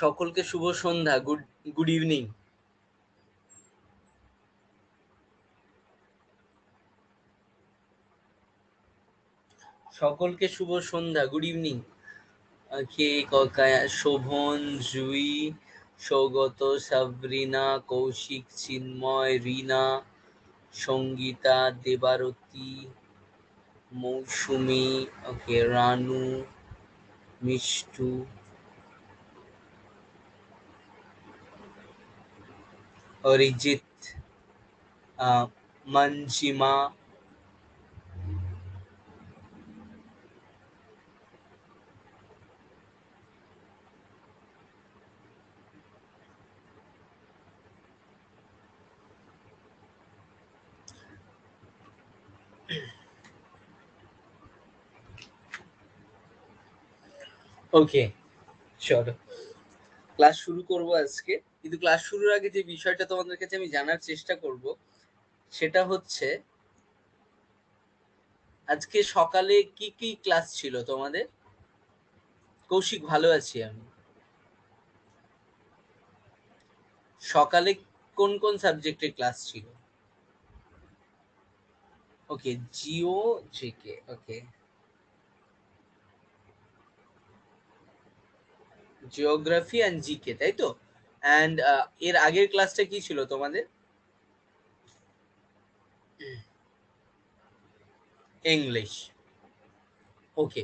সকলকে শুভ সন্ধ্যা, গুড গুড ইভিনিং। সকলকে শুভ সন্ধ্যা, গুড ইভিনিং। কে শোভন, জুই, সৌগত, সাবরিনা, কৌশিক, চিন্ময়, রিনা, সঙ্গীতা, দেবারতী, মৌসুমি ওকে রানু, মিষ্টু অরিজিৎ মঞ্জিমা ওকে চলো ক্লাস শুরু করব আজকে। কিন্তু ক্লাস শুরুর আগে যে বিষয়টা তোমাদের কাছে আমি জানার চেষ্টা করব, সেটা হচ্ছে, আজকে সকালে কি কি ক্লাস ছিল তোমাদের? কৌশিক, ভালো আছি আমি। সকালে কোন কোন সাবজেক্টের ক্লাস ছিল? Okay geo GK okay geography and GK তাই তো? অ্যান্ড এর আগের ক্লাসটা কি ছিল তোমাদের? ইংলিশ ওকে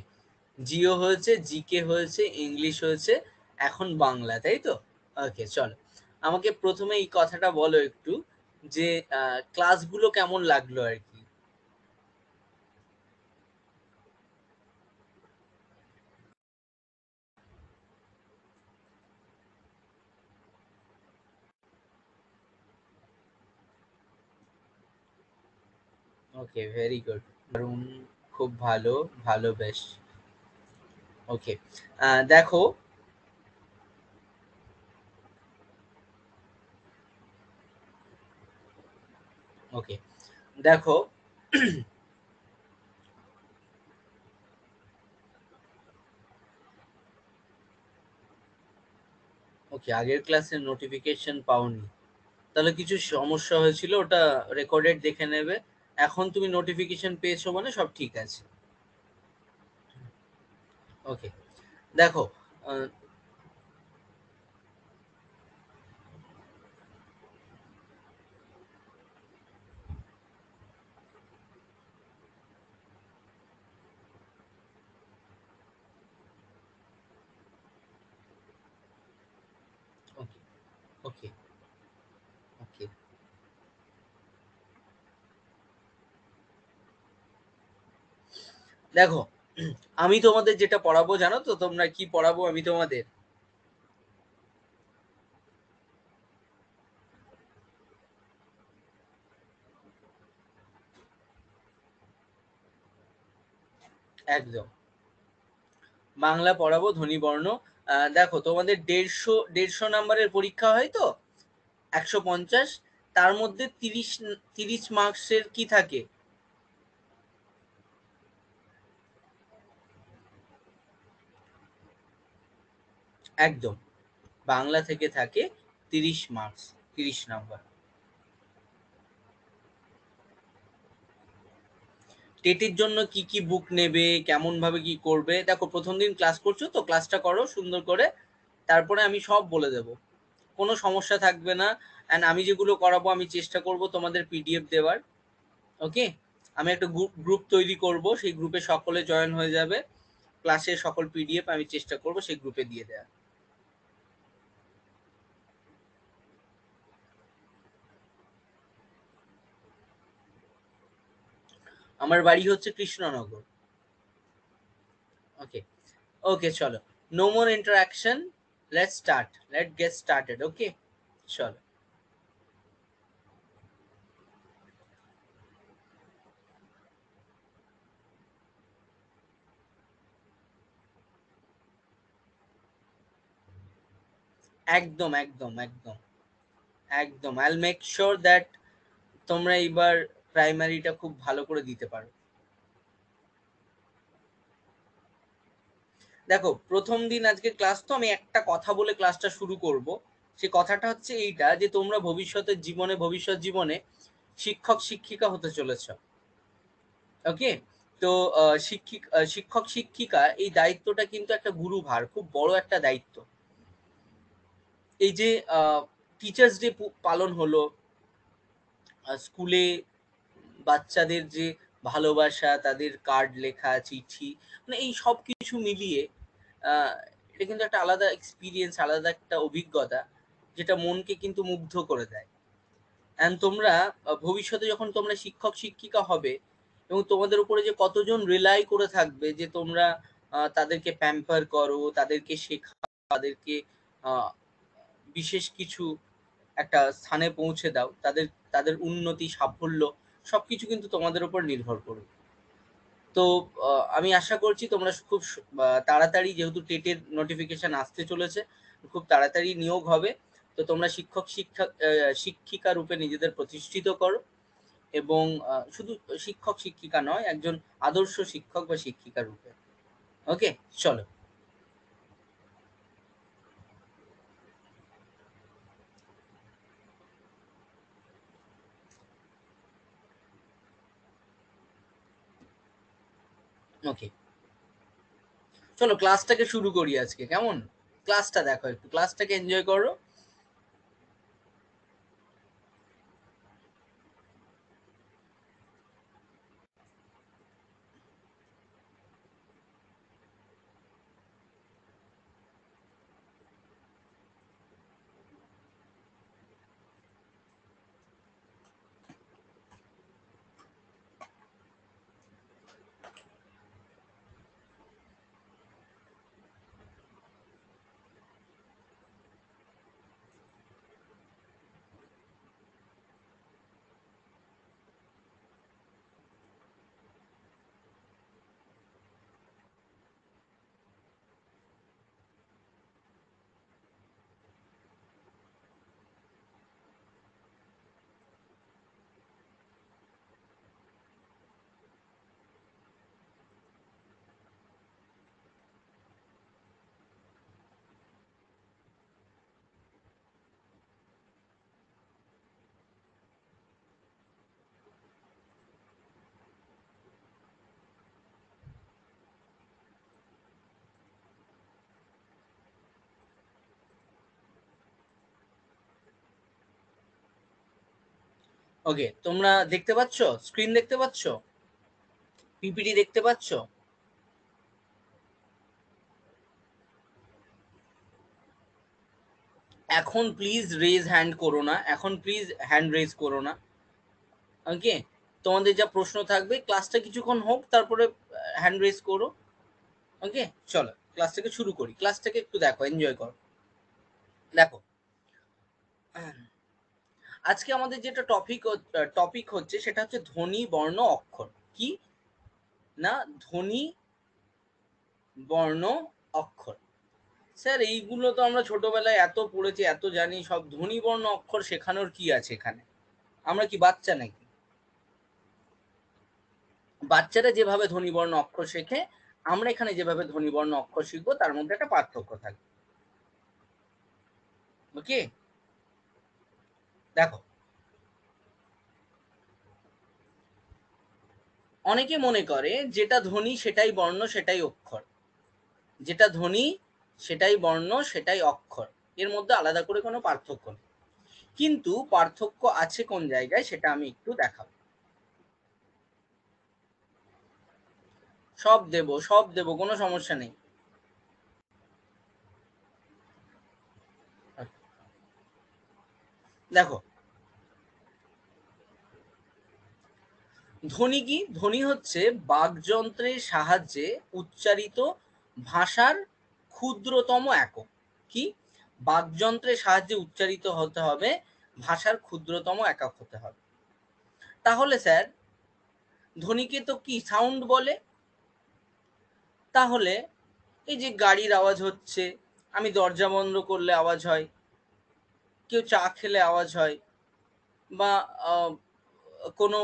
জিও হয়েছে জিকে হয়েছে ইংলিশ হয়েছে, এখন বাংলা, তাই তো? ওকে চলো। আমাকে প্রথমে এই কথাটা বলো একটু যে ক্লাসগুলো কেমন লাগল আর কি? ওকে ভেরি গুড দারুণ খুব ভালো ভালো বেশ। ওকে দেখো। ওকে দেখো। ওকে আগের ক্লাসে নোটিফিকেশন পাওনি। তাহলে কিছু সমস্যা হয়েছিল? ওটা রেকর্ডেড দেখে নেবে। এখন তুমি নোটিফিকেশন পেয়েছ মানে সব ঠিক আছে। ওকে দেখো ওকে ওকে ওকে দেখো, আমি তোমাদের যেটা পড়াবো জানো তো? তোমরা কি পড়াবো? আমি তোমাদের। একদম। বাংলা পড়াবো ধ্বনিবর্ণ দেখো, তোমাদের দেড়শো দেড়শো নাম্বারের পরীক্ষা হয় তো? একশো পঞ্চাশ। তার মধ্যে তিরিশ তিরিশ মার্কসের কি থাকে? একদম। বাংলা থেকে থাকে তিরিশ মার্কস তিরিশ নাম্বার টেটের জন্য কি কি বুক নেবে, কেমন ভাবে কি করবে, দেখো প্রথম দিন ক্লাস করছ তো ক্লাসটা করো সুন্দর করে, তারপরে আমি সব বলে দেব। কোনো সমস্যা থাকবে না অ্যান্ড আমি যেগুলো করাবো আমি চেষ্টা করব তোমাদের পিডিএফ দেওয়ার ওকে আমি একটা গ্রুপ গ্রুপ তৈরি করব, সেই গ্রুপে সকলে জয়েন হয়ে যাবে ক্লাসের সকল পিডিএফ আমি চেষ্টা করব সেই গ্রুপে দিয়ে দেওয়ার। আমার বাড়ি হচ্ছে কৃষ্ণনগর। ওকে ওকে চলো। No more interaction let start let get started okay চলো। একদম একদম একদম। একদম আই মেক শিওর দ্যাট তোমরা এবার প্রাইমারিটা খুব ভালো করে দিতে পারো। দেখো, প্রথম দিন আজকে ক্লাস তো আমি একটা কথা বলে ক্লাসটা শুরু করব। সে কথাটা হচ্ছে এইটা যে, তোমরা ভবিষ্যতের জীবনে, ভবিষ্যৎ জীবনে শিক্ষক, শিক্ষিকা হতে চলেছ। ওকে তো শিক্ষিক শিক্ষক, শিক্ষিকা এই দায়িত্বটা কিন্তু একটা গুরুভার, খুব বড় একটা দায়িত্ব। এই যে টিচার্স ডে পালন হলো স্কুলে বাচ্চাদের যে ভালোবাসা, তাদের কার্ড লেখা, চিঠি মানে এই সব কিছু মিলিয়ে এটা কিন্তু একটা আলাদা এক্সপিরিয়েন্স আলাদা একটা অভিজ্ঞতা যেটা মনকে কিন্তু মুগ্ধ করে দেয়। অ্যান্ড তোমরা ভবিষ্যতে যখন তোমরা শিক্ষক, শিক্ষিকা হবে এবং তোমাদের উপরে যে কতজন রিলাই করে থাকবে যে তোমরা তাদেরকে প্যাম্পার করো, তাদেরকে শেখাও, তাদেরকে বিশেষ কিছু একটা স্থানে পৌঁছে দাও, তাদের তাদের উন্নতি, সাফল্য সবকিছু কিন্তু তোমাদের উপর নির্ভর করবে। তো আমি আশা করছি তোমরা খুব তাড়াতাড়ি যেহেতু টেটের নোটিফিকেশন আসতে চলেছে, খুব তাড়াতাড়ি নিয়োগ হবে। তো তোমরা শিক্ষক শিক্ষা শিক্ষিকা রূপে নিজেদের প্রতিষ্ঠিত করো এবং শুধু শিক্ষক শিক্ষিকা নয়, একজন আদর্শ শিক্ষক বা শিক্ষিকা রূপে। ওকে চলো। ওকে চলো ক্লাসটাকে শুরু করি আজকে কেমন? ক্লাসটা দেখো একটু ক্লাসটাকে এনজয় করো। ওকে তোমরা দেখতে পাচ্ছ? স্ক্রিন দেখতে পাচ্ছ? পিপিটি দেখতে পাচ্ছ? এখন প্লিজ রেজ হ্যান্ড করো না। এখন প্লিজ হ্যান্ড রেজ করো না। ওকে তোমাদের যা প্রশ্ন থাকবে ক্লাসটা কিছুক্ষণ হোক, তারপরে হ্যান্ড রেজ করো। ওকে চলো ক্লাসটাকে শুরু করি। ক্লাসটাকে একটু দেখো এনজয় করো। দেখো। আজকে আমাদের যেটা টপিক টপিক হচ্ছে সেটা হচ্ছে ধ্বনি, বর্ণ, অক্ষর। কি? না, ধ্বনি, বর্ণ, অক্ষর। স্যার, এইগুলো তো আমরা ছোটবেলায় এত পড়েছি, এত জানি, সব ধ্বনি, বর্ণ, অক্ষর শেখানোর কি আছে এখানে? আমরা কি বাচ্চা নাকি? বাচ্চারা যেভাবে ধ্বনি, বর্ণ, অক্ষর শেখে, আমরা এখানে যেভাবে ধ্বনি, বর্ণ, অক্ষর শিখব, তার মধ্যে একটা পার্থক্য থাকবে ওকে দেখো। অনেকে মনে করে যেটা ধ্বনি সেটাই বর্ণ, সেটাই অক্ষর। যেটা ধ্বনি সেটাই বর্ণ, সেটাই অক্ষর। এর মধ্যে আলাদা করে কোনো পার্থক্য নেই। কিন্তু পার্থক্য আছে কোন জায়গায় সেটা আমি একটু দেখাবো। সব দেব সব দেব, কোনো সমস্যা নেই। দেখো। ধ্বনি কি? ধ্বনি হচ্ছে বাকযন্ত্রের সাহায্যে উচ্চারিত ভাষার ক্ষুদ্রতম একক। কি? বাকযন্ত্রের সাহায্যে উচ্চারিত হতে হবে, ভাষার ক্ষুদ্রতম একক হতে হবে। তাহলে স্যার, ধ্বনিকে তো কি সাউন্ড বলে? তাহলে এই যে গাড়ির আওয়াজ হচ্ছে, আমি দরজা বন্ধ করলে আওয়াজ হয়। কেউ চা খেলে আওয়াজ হয় বা কোনো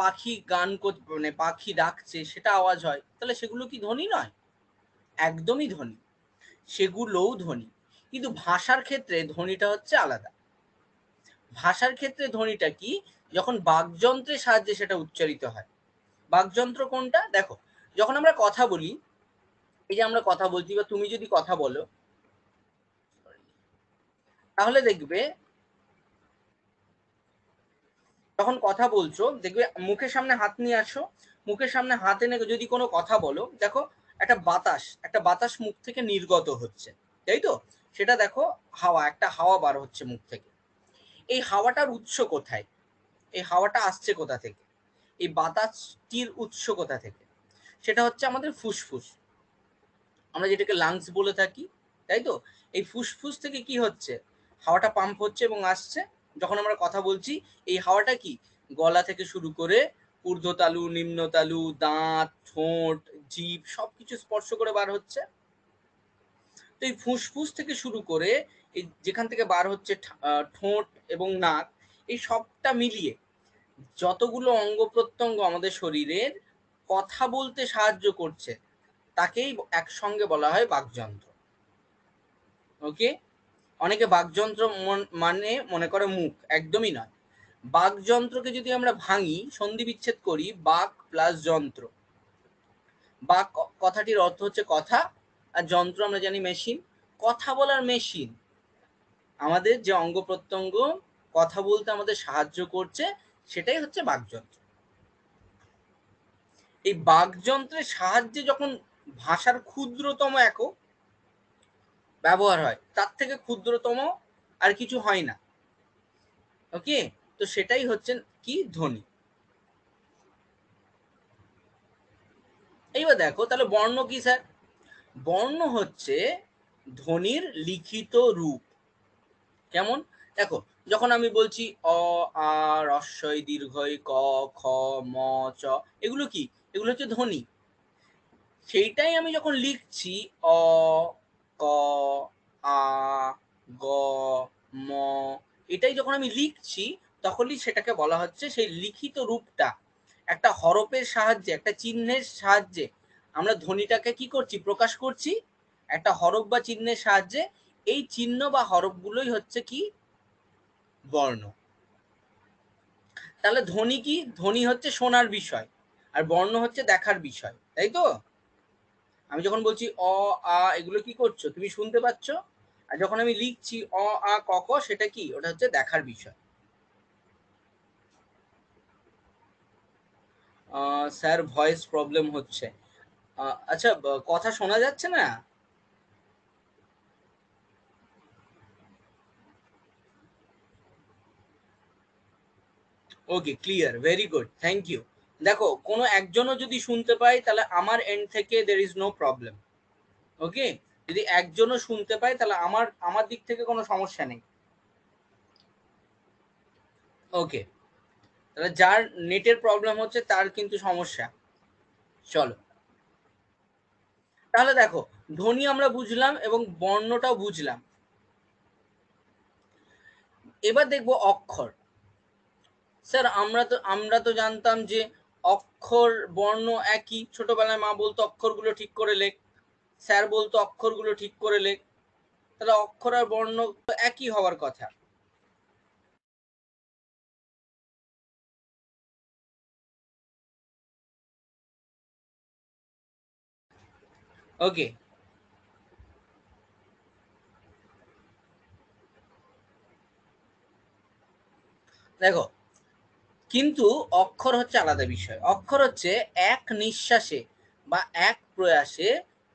পাখি গান মানে পাখি ডাকছে সেটা আওয়াজ হয়, তাহলে সেগুলো কি ধ্বনি নয়? একদমই ধ্বনি সেগুলোও ধ্বনি কিন্তু ভাষার ক্ষেত্রে ধ্বনিটা হচ্ছে আলাদা। ভাষার ক্ষেত্রে ধ্বনিটা কি? যখন বাকযন্ত্রের সাহায্যে সেটা উচ্চারিত হয়। বাকযন্ত্র কোনটা? দেখো, যখন আমরা কথা বলি, এই যে আমরা কথা বলছি বা তুমি যদি কথা বলো তাহলে দেখবে যখন কথা বলছো, দেখবে মুখের সামনে হাত নিয়ে আসো, মুখের সামনে হাত এনে যদি কোনো কথা বলো, দেখো একটা বাতাস একটা বাতাস মুখ থেকে নির্গত হচ্ছে, তাই তো? সেটা দেখো হাওয়া, একটা হাওয়া বার হচ্ছে মুখ থেকে। এই হাওয়াটার উৎস কোথায়? এই হাওয়াটা আসছে কোথা থেকে? এই বাতাসটির উৎস কোথা থেকে? সেটা হচ্ছে আমাদের ফুসফুস। আমরা যেটাকে লাংস বলে থাকি, তাই তো? এই ফুসফুস থেকে কি হচ্ছে? হাওয়াটা পাম্প হচ্ছে এবং আসছে। যখন আমরা কথা বলছি, এই হাওয়াটা কি? গলা থেকে শুরু করে ঊর্ধ্বতালু, নিম্নতালু, দাঁত, ঠোঁট, জিভ সবকিছু স্পর্শ করে বার হচ্ছে। তো এই ফুসফুস থেকে শুরু করে এই যেখান থেকে বার হচ্ছে ঠোঁট এবং নাক, এই সবটা মিলিয়ে যতগুলো অঙ্গ প্রত্যঙ্গ আমাদের শরীরের কথা বলতে সাহায্য করছে, তাকেই একসঙ্গে বলা হয় বাকযন্ত্র। ওকে অনেকে বাকযন্ত্র মানে মনে করে মুখ, একদমই নয়। বাকযন্ত্রকে যদি আমরা ভাঙি, সন্ধি বিচ্ছেদ করি, বাক প্লাস যন্ত্র। বাক কথাটির অর্থ হচ্ছে কথা আর যন্ত্র আমরা জানি মেশিন কথা বলার মেশিন আমাদের যে অঙ্গ প্রত্যঙ্গ, কথা বলতে আমাদের সাহায্য করছে, সেটাই হচ্ছে বাকযন্ত্র। এই বাকযন্ত্রের সাহায্যে যখন ভাষার ক্ষুদ্রতম একক ব্যবহার হয়। তার থেকে ক্ষুদ্রতম আর কিছু হয় না। ওকে তো সেটাই হচ্ছে কি? ধ্বনি। এইবার দেখো, তাহলে বর্ণ কি স্যার? বর্ণ হচ্ছে ধ্বনির লিখিত রূপ। কেমন? দেখো, যখন আমি বলছি অ, আ রস্বই দীর্ঘই ক, খ, ম, চ, এগুলো কি? এগুলো হচ্ছে ধ্বনি। সেইটাই আমি যখন লিখছি, অ ক, আ, গ, ম, এটাই যখন আমি লিখছি, তখনই সেটাকে বলা হচ্ছে সেই লিখিত রূপটা। একটা হরফের সাহায্যে, একটা চিহ্নের সাহায্যে আমরা ধ্বনিটাকে কি করছি, প্রকাশ করছি? একটা হরফ বা চিহ্নের সাহায্যে, এই চিহ্ন বা হরফগুলোই হচ্ছে কি? বর্ণ। তাহলে ধ্বনি কি? ধ্বনি হচ্ছে শোনার বিষয়, আর বর্ণ হচ্ছে দেখার বিষয়, তাই তো? আমি যখন বলছি অ, আ, এগুলো কি করছ? তুমি শুনতে পাচ্ছ? আর যখন আমি লিখছি অ, আ, ক ক, সেটা কি? ওটা হচ্ছে দেখার বিষয়। স্যার, ভয়েস প্রবলেম হচ্ছে। আচ্ছা কথা শোনা যাচ্ছে না? Okay clear very good thank you দেখো, কোনো একজনও যদি শুনতে পায়, তাহলে আমার এন্ড থেকে there is no problem okay যদি একজনও শুনতে পায়, তাহলে আমার আমার দিক থেকে কোনো সমস্যা নেই ওকে তাহলে যার নেটের প্রবলেম হচ্ছে, তার কিন্তু সমস্যা, চলো। তাহলে দেখো, ধ্বনি আমরা বুঝলাম এবং বর্ণটাও বুঝলাম। এবার দেখব অক্ষর। স্যার, আমরা তো আমরা তো জানতাম যে অক্ষর বর্ণ একই। ছোটবেলায় মা বলতো, অক্ষরগুলো ঠিক করে লেখ। স্যার বলতো, অক্ষরগুলো ঠিক করে লেখ। তাহলে অক্ষর আর বর্ণ একই হওয়ার কথা। ওকে। দেখো কিন্তু অক্ষর হচ্ছে আলাদা বিষয়। অক্ষর হচ্ছে এক নিঃশ্বাসে বা এক প্রয়াসে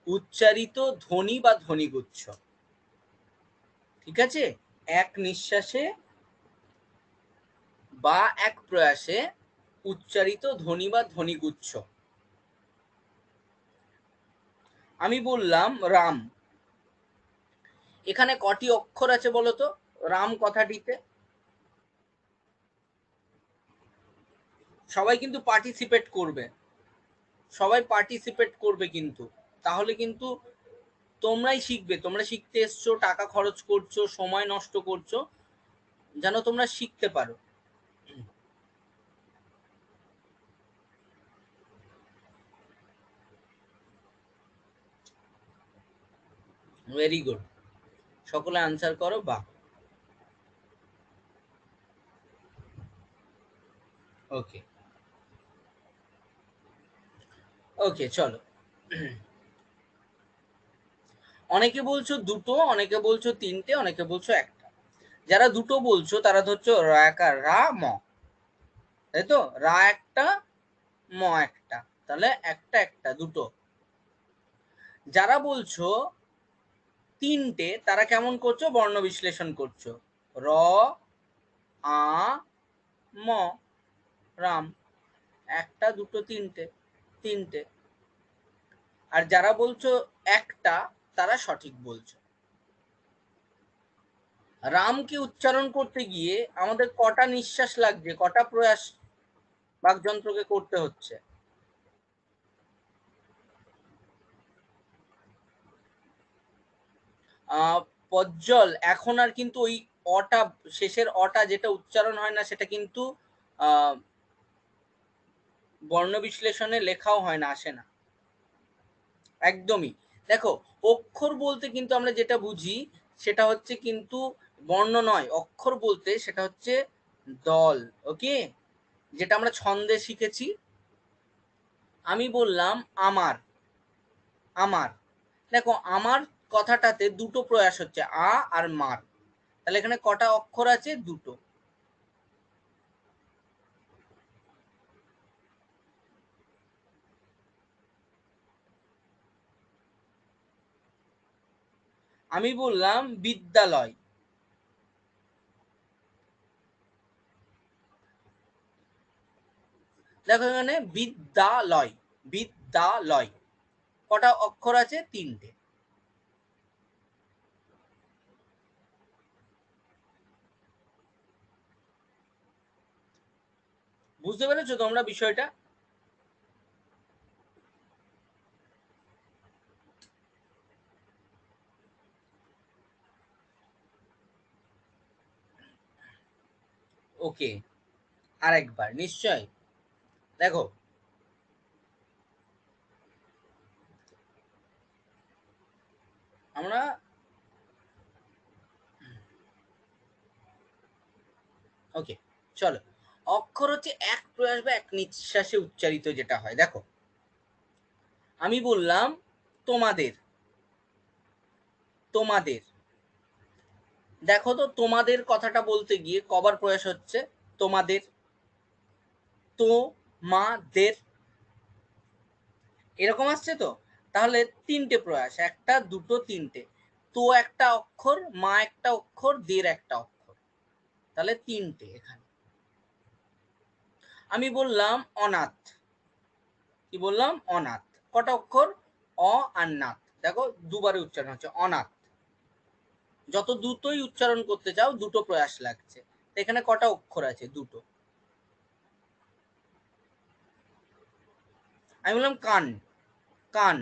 উচ্চারিত ধ্বনি বা ধ্বনিগুচ্ছ। ঠিক আছে? এক নিঃশ্বাসে বা এক প্রয়াসে উচ্চারিত ধ্বনি বা ধ্বনিগুচ্ছ। আমি বললাম রাম। এখানে কটি অক্ষর আছে বলতো? রাম কথাটিতে। সবাই কিন্তু পার্টিসিপেট করবে। সবাই পার্টিসিপেট করবে কিন্তু। তাহলে কিন্তু তোমরাই শিখবে। তোমরা শিখতে এসছো, টাকা খরচ করছ, সময় নষ্ট করছ, যেন তোমরা শিখতে পারো। ভেরি গুড সকলে আনসার করো বা ওকে ওকে চলো। অনেকে বলছো দুটো, অনেকে বলছো তিনটে, অনেকে বলছো একটা। যারা দুটো বলছো, তারা ধরছো রা একা, রা, ম। তাই তো? রা একটা, ম একটা। তাহলে একটা একটা, দুটো। যারা বলছো তিনটে, তারা কেমন করছ? বর্ণ বিশ্লেষণ করছ। র, আ, ম। রাম। একটা, দুটো, তিনটে। তিনটে। আর যারা বলছো একটা, তারা সঠিক বলছো। রামকে উচ্চারণ করতে গিয়ে আমাদের কটা নিঃশ্বাস লাগছে কটা প্রয়াস বাকযন্ত্রকে করতে হচ্ছে? পজ্জল এখন আর কিন্তু ওই অটা, শেষের অটা যেটা উচ্চারণ হয় না, সেটা কিন্তু বর্ণ বিশ্লেষণে লেখাও হয় না, আসে না। একদমই। দেখো, অক্ষর বলতে কিন্তু আমরা যেটা বুঝি, সেটা হচ্ছে কিন্তু বর্ণ নয়, অক্ষর বলতে সেটা হচ্ছে দল, ওকে? যেটা আমরা ছন্দে শিখেছি। আমি বললাম আমার আমার। দেখো, আমার কথাটাতে দুটো প্রয়াস হচ্ছে, আ আর মার। তাহলে এখানে কটা অক্ষর আছে? দুটো। আমি বললাম বিদ্যালয়। দেখো এখানে বিদ্যালয় বিদ্যালয়। কটা অক্ষর আছে? তিনটে। বুঝতে পেরেছ তোমরা বিষয়টা? ওকে। আরেকবার, নিশ্চয়। দেখো। আমরা ওকে, চলো। অক্ষর হচ্ছে এক প্রয়াস বা এক নিঃশ্বাসে উচ্চারিত যেটা হয়। দেখো। আমি বললাম তোমাদের। তোমাদের। দেখো তো তোমাদের কথাটা বলতে গিয়ে কবার প্রয়াস হচ্ছে, তোমাদের তো মা মাদের এরকম আসছে তো? তাহলে তিনটে প্রয়াস, একটা, দুটো, তিনটে। তো একটা অক্ষর, মা একটা অক্ষর দের একটা অক্ষর। তাহলে তিনটে এখানে। আমি বললাম অনাথ। কি বললাম? অনাথ। কটা অক্ষর? অ আর নাথ। দেখো, দুবারে উচ্চারণ হচ্ছে, অনাথ। যত দ্রুতই উচ্চারণ করতে চাও দুটো প্রয়াস লাগছে। এখানে কটা অক্ষর আছে? দুটো। আমি বললাম কান। কান।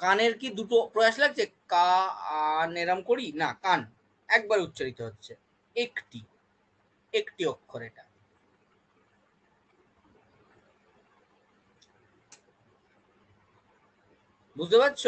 কানের কি দুটো প্রয়াস লাগছে? কা এরম করি? না, কান। একবার উচ্চারিত হচ্ছে। একটি। একটি অক্ষর এটা। বুঝতে পারছ?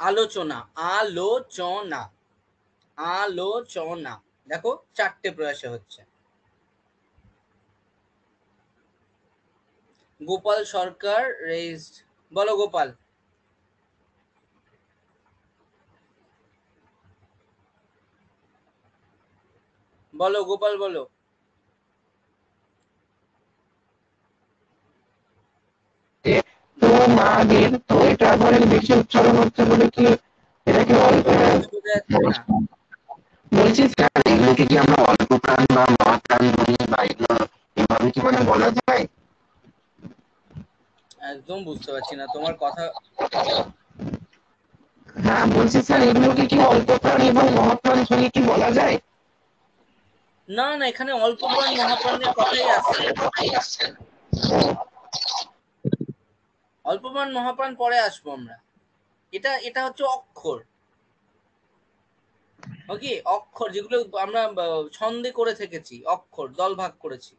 আলোচনা আলোচনা আলোচনা। দেখো, চারটে প্রয়াসে হচ্ছে। গোপাল সরকার রেজড বলো গোপাল। বলো গোপাল, বলো। মাদের তো এটা আবার বেশি উচ্চারণ হচ্ছে বলে কি এটা কি অল্প বলছি স্যার এগুলোকে কি আমরা অল্প প্রাণ বা মহাপ্রাণ বলি বা এগুলো এভাবে কি মানে বলা যায়? একদম বুঝতে পারছি না তোমার কথা হ্যাঁ বলছি স্যার এগুলোকে কি অল্প প্রাণ এবং মহাপ্রাণ ধ্বনি কি বলা যায়? না না এখানে অল্প প্রাণ মহাপ্রাণের কথাই আসছে অল্প প্রাণ মহাপ্রাণ পরে আসব আমরা। এটা এটা হচ্ছে অক্ষর। ওকে অক্ষর, যেগুলো আমরা ছন্দে করে থেকেছি। অক্ষর, দল ভাগ করেছি।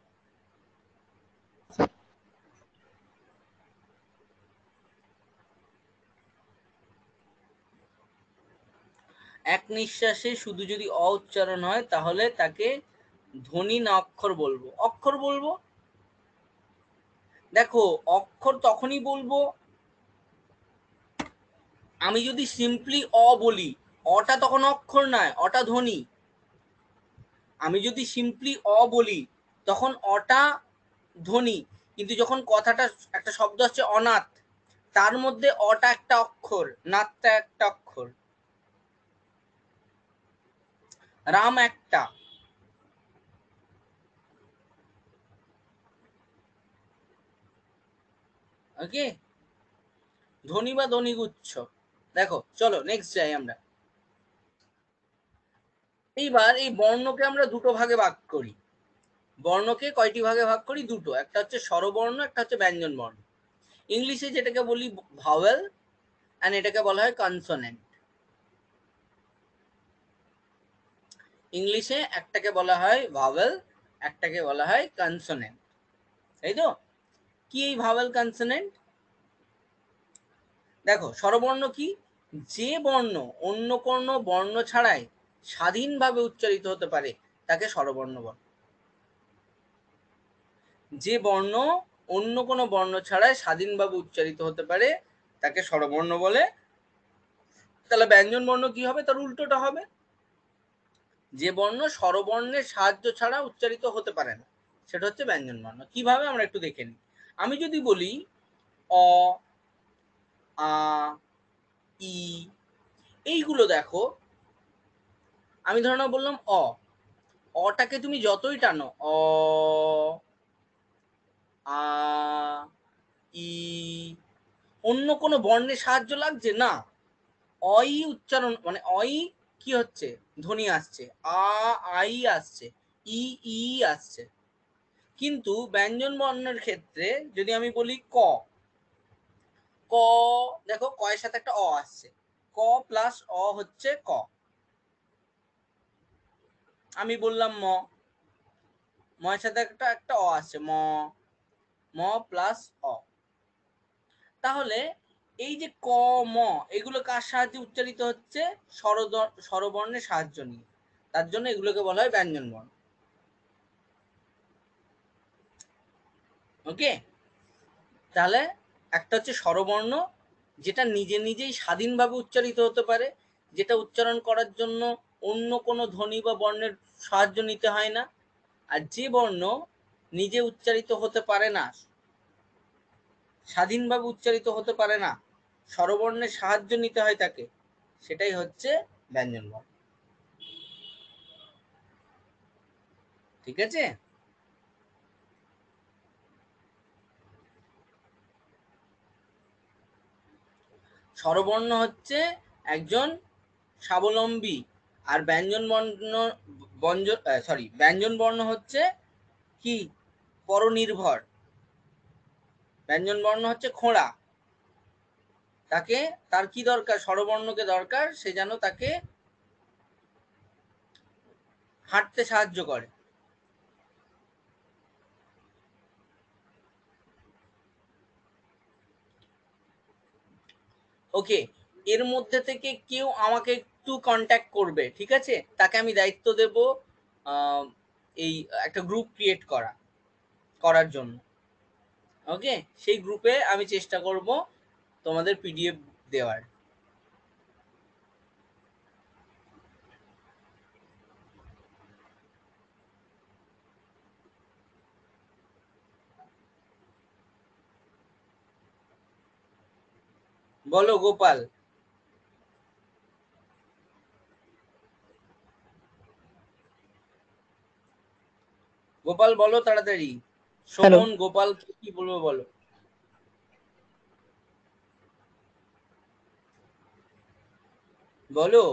এক নিঃশ্বাসে শুধু যদি অ উচ্চারণ হয়, তাহলে তাকে ধ্বনি না অক্ষর বলব। অক্ষর বলব? দেখো, অক্ষর তখনই বলব। আমি যদি সিম্পলি অ বলি, অটা তখন অক্ষর নয়, অটা ধ্বনি। আমি যদি সিম্পলি অ বলি, তখন অটা ধ্বনি। কিন্তু যখন কথাটা একটা শব্দ হচ্ছে অনাথ, তার মধ্যে অটা একটা অক্ষর নাথটা একটা অক্ষর। রাম একটা। ওকে? ধ্বনি বা ধ্বনিগুচ্ছ দেখো, চলো নেক্সট যাই আমরা। এইবার এই বর্ণকে আমরা দুটো ভাগে ভাগ করি। বর্ণকে কয়টি ভাগে ভাগ করি? দুটো। একটা হচ্ছে স্বরবর্ণ, একটা হচ্ছে ব্যঞ্জন বর্ণ ইংলিশে যেটাকে বলি ভাওয়েল অ্যান্ড এটাকে বলা হয় কনসোনেন্ট ইংলিশে একটাকে বলা হয় ভাওয়েল একটাকে বলা হয় কনসোনেন্ট তাই তো? কি এই ভাওয়েল কনসোনেন্ট দেখো, স্বরবর্ণ কি? যে বর্ণ অন্য কোনো বর্ণ ছাড়াই স্বাধীনভাবে উচ্চারিত হতে পারে, তাকে স্বরবর্ণ বলে। যে বর্ণ অন্য কোনো বর্ণ ছাড়াই স্বাধীনভাবে উচ্চারিত হতে পারে, তাকে স্বরবর্ণ বলে। তাহলে ব্যঞ্জন বর্ণ কি হবে? তার উল্টোটা হবে। যে বর্ণ স্বরবর্ণের সাহায্য ছাড়া উচ্চারিত হতে পারে না, সেটা হচ্ছে ব্যঞ্জন বর্ণ। কীভাবে? আমরা একটু দেখে নিই। আমি যদি বলি, অ, আ, ই, এইগুলো দেখো, আমি ধরে নাও বললাম অ। অটাকে তুমি যতই টানো, অ, আ, ই, অন্য কোনো বর্ণের সাহায্য লাগছে? না। অই উচ্চারণ মানে অই কি হচ্ছে? ধ্বনি আসছে। আ, আই আসছে। ই ই আসছে। কিন্তু ব্যঞ্জন বর্ণের ক্ষেত্রে যদি আমি বলি ক ক, দেখো ক এর সাথে একটা অ আসছে। ক প্লাস অ হচ্ছে ক। আমি বললাম ম। ম এর সাথে একটা একটা অ আছে ম ম প্লাস অ। তাহলে এই যে ক, ম, এগুলো কার সাহায্যে উচ্চারিত হচ্ছে? স্বরবর্ণের সাহায্য নিয়ে। তার জন্য এগুলোকে বলা হয় ব্যঞ্জন বর্ণ। ওকে তাহলে একটা হচ্ছে স্বরবর্ণ, যেটা নিজে নিজেই স্বাধীনভাবে উচ্চারিত হতে পারে, যেটা উচ্চারণ করার জন্য অন্য কোনো ধ্বনি বা বর্ণের সাহায্য নিতে হয় না। আর যে বর্ণ নিজে উচ্চারিত হতে পারে না, স্বাধীনভাবে উচ্চারিত হতে পারে না, স্বরবর্ণের সাহায্য নিতে হয় তাকে, সেটাই হচ্ছে ব্যঞ্জন বর্ণ ঠিক আছে? স্বরবর্ণ হচ্ছে একজন স্বাবলম্বী আর ব্যঞ্জন বর্ণ, বঞ্জ সরি ব্যঞ্জন বর্ণ হচ্ছে কি? পরনির্ভর। ব্যঞ্জন বর্ণ হচ্ছে খোঁড়া। তাকে, তার কি দরকার? স্বরবর্ণকে দরকার, সে যেন তাকে হাঁটতে সাহায্য করে। ওকে এর মধ্যে থেকে কেউ আমাকে একটু কন্ট্যাক্ট করবে, ঠিক আছে? তাকে আমি দায়িত্ব দেব এই একটা গ্রুপ ক্রিয়েট করা, করার জন্য। ওকে সেই গ্রুপে আমি চেষ্টা করব তোমাদের পিডিএফ দেওয়ার। বলো গোপাল। গোপাল বলো তাড়াতাড়ি। সুমন গোপাল কি বলব বলো। বলো।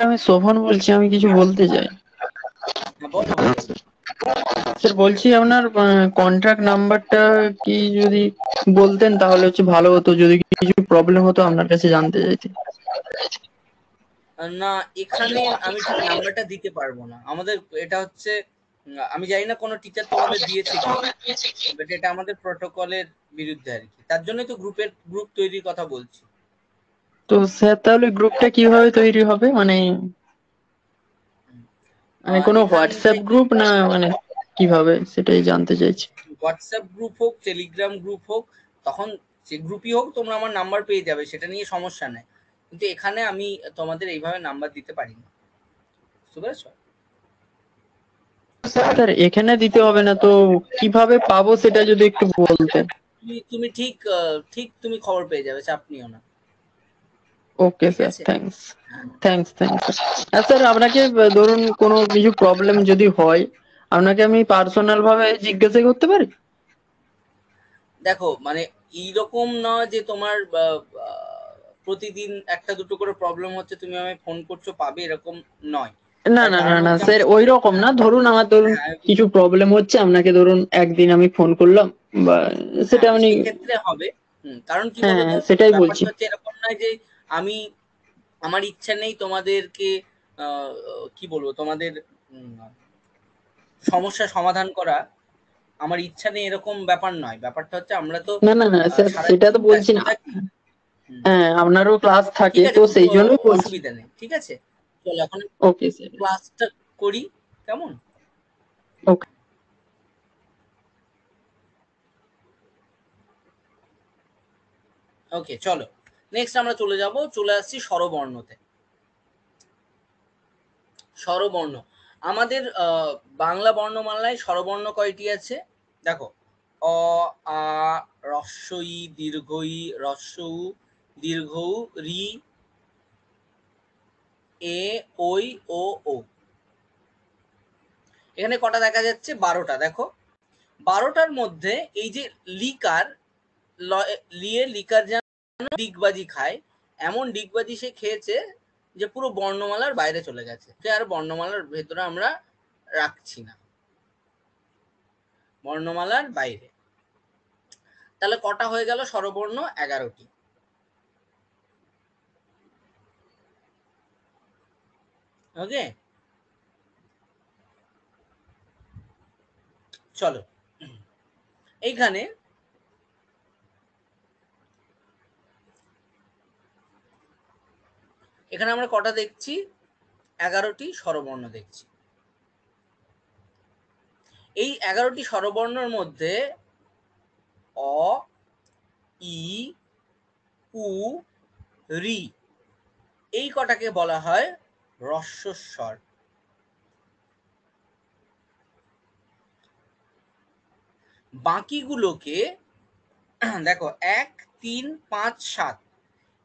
আমি শোভন বলছি আমি কিছু বলতে চাই। হ্যাঁ, বলো। স্যার বলছি আপনার কন্ট্রাক্ট নাম্বারটা কি যদি বলতেন তাহলে হচ্ছে ভালো হতো। যদি কিছু প্রবলেম হতো আপনার কাছে জানতে চাইছি না এখানে আমি ঠিক নাম্বারটা দিতে পারব না। আমাদের এটা হচ্ছে আমি জানি না কোনো টিচার তোমাদের দিয়েছে বাট এটা আমাদের প্রোটোকলের বিরুদ্ধে আর কি। তার জন্যই তো গ্রুপের গ্রুপ তৈরির কথা বলছি। তো স্যার তাহলে গ্রুপটা কীভাবে তৈরি হবে? মানে মানে কোনো হোয়াটসঅ্যাপ গ্রুপ না মানে কীভাবে? সেটাই জানতে চাইছি। হোয়াটসঅ্যাপ গ্রুপ হোক টেলিগ্রাম গ্রুপ হোক তখন যে গ্রুপই হোক তোমরা আমার নাম্বার পেয়ে যাবে সেটা নিয়ে সমস্যা নেই। কিন্তু এখানে আমি তোমাদের এইভাবে নাম্বার দিতে পারি না বুঝতে পেরেছ? স্যার এখানে দিতে হবে না তো কীভাবে পাবো সেটা যদি একটু বলতেন। তুমি ঠিক ঠিক তুমি খবর পেয়ে যাবে চাপ নিও না। ওকে স্যার আছে। থ্যাঙ্কস থ্যাঙ্কস থ্যাঙ্কস আর স্যার আপনাকে ধরুন কোনো কিছু প্রবলেম যদি হয় আপনাকে আমি পার্সোনাল ভাবে জিজ্ঞাসা করতে পারি? দেখো মানে এইরকম না যে তোমার প্রতিদিন একটা দুটো করে প্রবলেম হচ্ছে তুমি আমায় ফোন করছ পাবে এরকম নয়। না না না না স্যার ওই রকম না। ধরুন আমার ধরুন হ্যাঁ, কিছু প্রবলেম হচ্ছে আপনাকে ধরুন একদিন আমি ফোন করলাম বা সেটা হ্যাঁ, মানে সেক্ষেত্রে হবে। হুম, কারণ কি হ্যাঁ, বলতো? সেটাই বলছি। এরকম নয় যে আমি আমার ইচ্ছা নেই তোমাদেরকে কি বলব তোমাদের সমস্যা সমাধান করা। আমার ইচ্ছা নেই এরকম ব্যাপার নয়। ব্যাপারটা হচ্ছে আমরা তো না না না সেটা তো বলছি না। হ্যাঁ আপনারও ক্লাস থাকে তো সেই জন্য অসুবিধা নেই ঠিক আছে? চলো এখন ওকে স্যার ক্লাসটা করি কেমন? ওকে ওকে চলো। নেক্সট আমরা চলে যাব, চলে আসছি স্বরবর্ণতে। স্বরবর্ণ। আমাদের বাংলা বর্ণমালায় স্বরবর্ণ কয়টি আছে? দেখো, অ, আ রস্বই দীর্ঘই রস্যউ দীর্ঘ রি, এ ওই ও ও এখানে কটা দেখা যাচ্ছে? বারোটা। দেখো, বারোটার মধ্যে এই যে লিকার লিয়ে লিকার যেন ডিগবাজি খায়, এমন ডিগবাজি সে খেয়েছে যে পুরো বর্ণমালার বাইরে চলে গেছে। সে আর বর্ণমালার ভেতরে আমরা রাখছি না। বর্ণমালার বাইরে। তাহলে কটা হয়ে গেল? স্বরবর্ণ এগারোটি। ওকে? চলো। এইখানে এখানে আমরা কটা দেখছি? এগারোটি স্বরবর্ণ দেখছি। এই এগারোটি স্বরবর্ণের মধ্যে অ, ই, উ, রি এই কটাকে বলা হয় রস্বস্বর বাকিগুলোকে, দেখো, এক, তিন, পাঁচ, সাত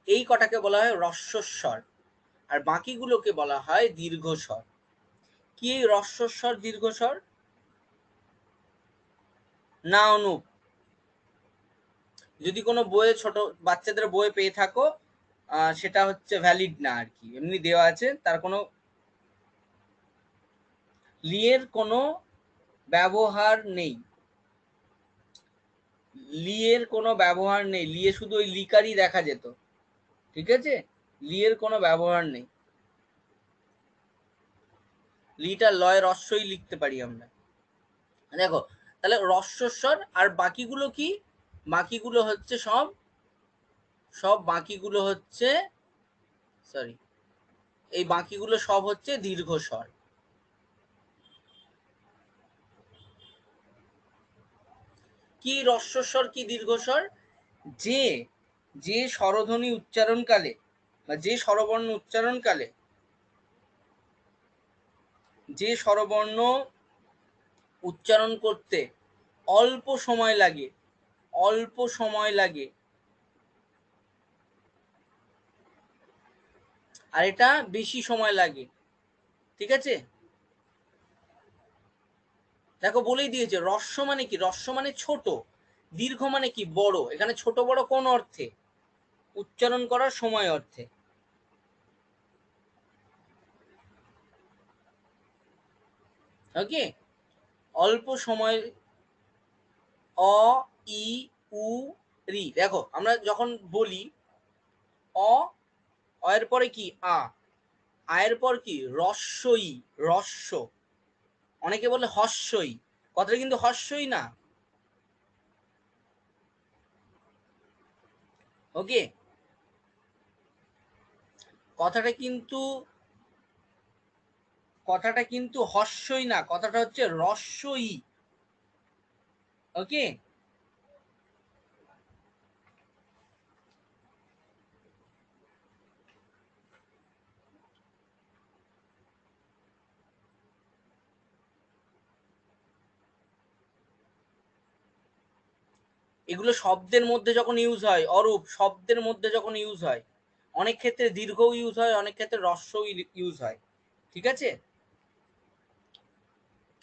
এই কটাকে বলা হয় রস্বস্বর আর বাকিগুলোকে বলা হয় দীর্ঘস্বর। কি এই রস্বস্বর দীর্ঘস্বর? না, অনুপ। যদি কোনো বইয়ে ছোট বাচ্চাদের বইয়ে পেয়ে থাকো সেটা হচ্ছে ভ্যালিড না আর কি। এমনি দেওয়া আছে, তার কোনো লিয়ের কোনো ব্যবহার নেই। লিয়ের কোনো ব্যবহার নেই। লিয়ে শুধু ওই লিকারই দেখা যেত। ঠিক আছে? লিয়ের কোনো ব্যবহার নেই। লিটা লয় রস্যই লিখতে পারি আমরা। দেখো, তাহলে রস্বস্বর আর বাকিগুলো কি? বাকিগুলো হচ্ছে সব সব বাকিগুলো হচ্ছে সরি এই বাকিগুলো সব হচ্ছে দীর্ঘস্বর। কি রস্বস্বর, কি দীর্ঘস্বর? যে যে স্বরধ্বনি উচ্চারণকালে বা যে স্বরবর্ণ উচ্চারণকালে, যে স্বরবর্ণ উচ্চারণ করতে অল্প সময় লাগে, অল্প সময় লাগে। আর এটা বেশি সময় লাগে। ঠিক আছে? দেখো বলেই দিয়েছে, রস্য মানে কি? রস্য মানে ছোট, দীর্ঘ মানে কি? বড়। এখানে ছোট বড় কোন অর্থে? উচ্চারণ করার সময় অর্থে। ওকে অল্প সময় অ, ই, উ, রি। দেখো, আমরা যখন বলি, অ, অয়ের পরে কি? আ। আয়ের পর কি? রস্যই, রস্য। অনেকে বলে হস্যই। কথাটা কিন্তু হস্যই না। ওকে কথাটা কিন্তু কথাটা কিন্তু হস্যই না, কথাটা হচ্ছে রস্যই। ওকে এগুলো শব্দের মধ্যে যখন ইউজ হয়, অরূপ, শব্দের মধ্যে যখন ইউজ হয়, অনেক ক্ষেত্রে দীর্ঘ ইউজ হয়, অনেক ক্ষেত্রে রস্য ইউজ হয়। ঠিক আছে?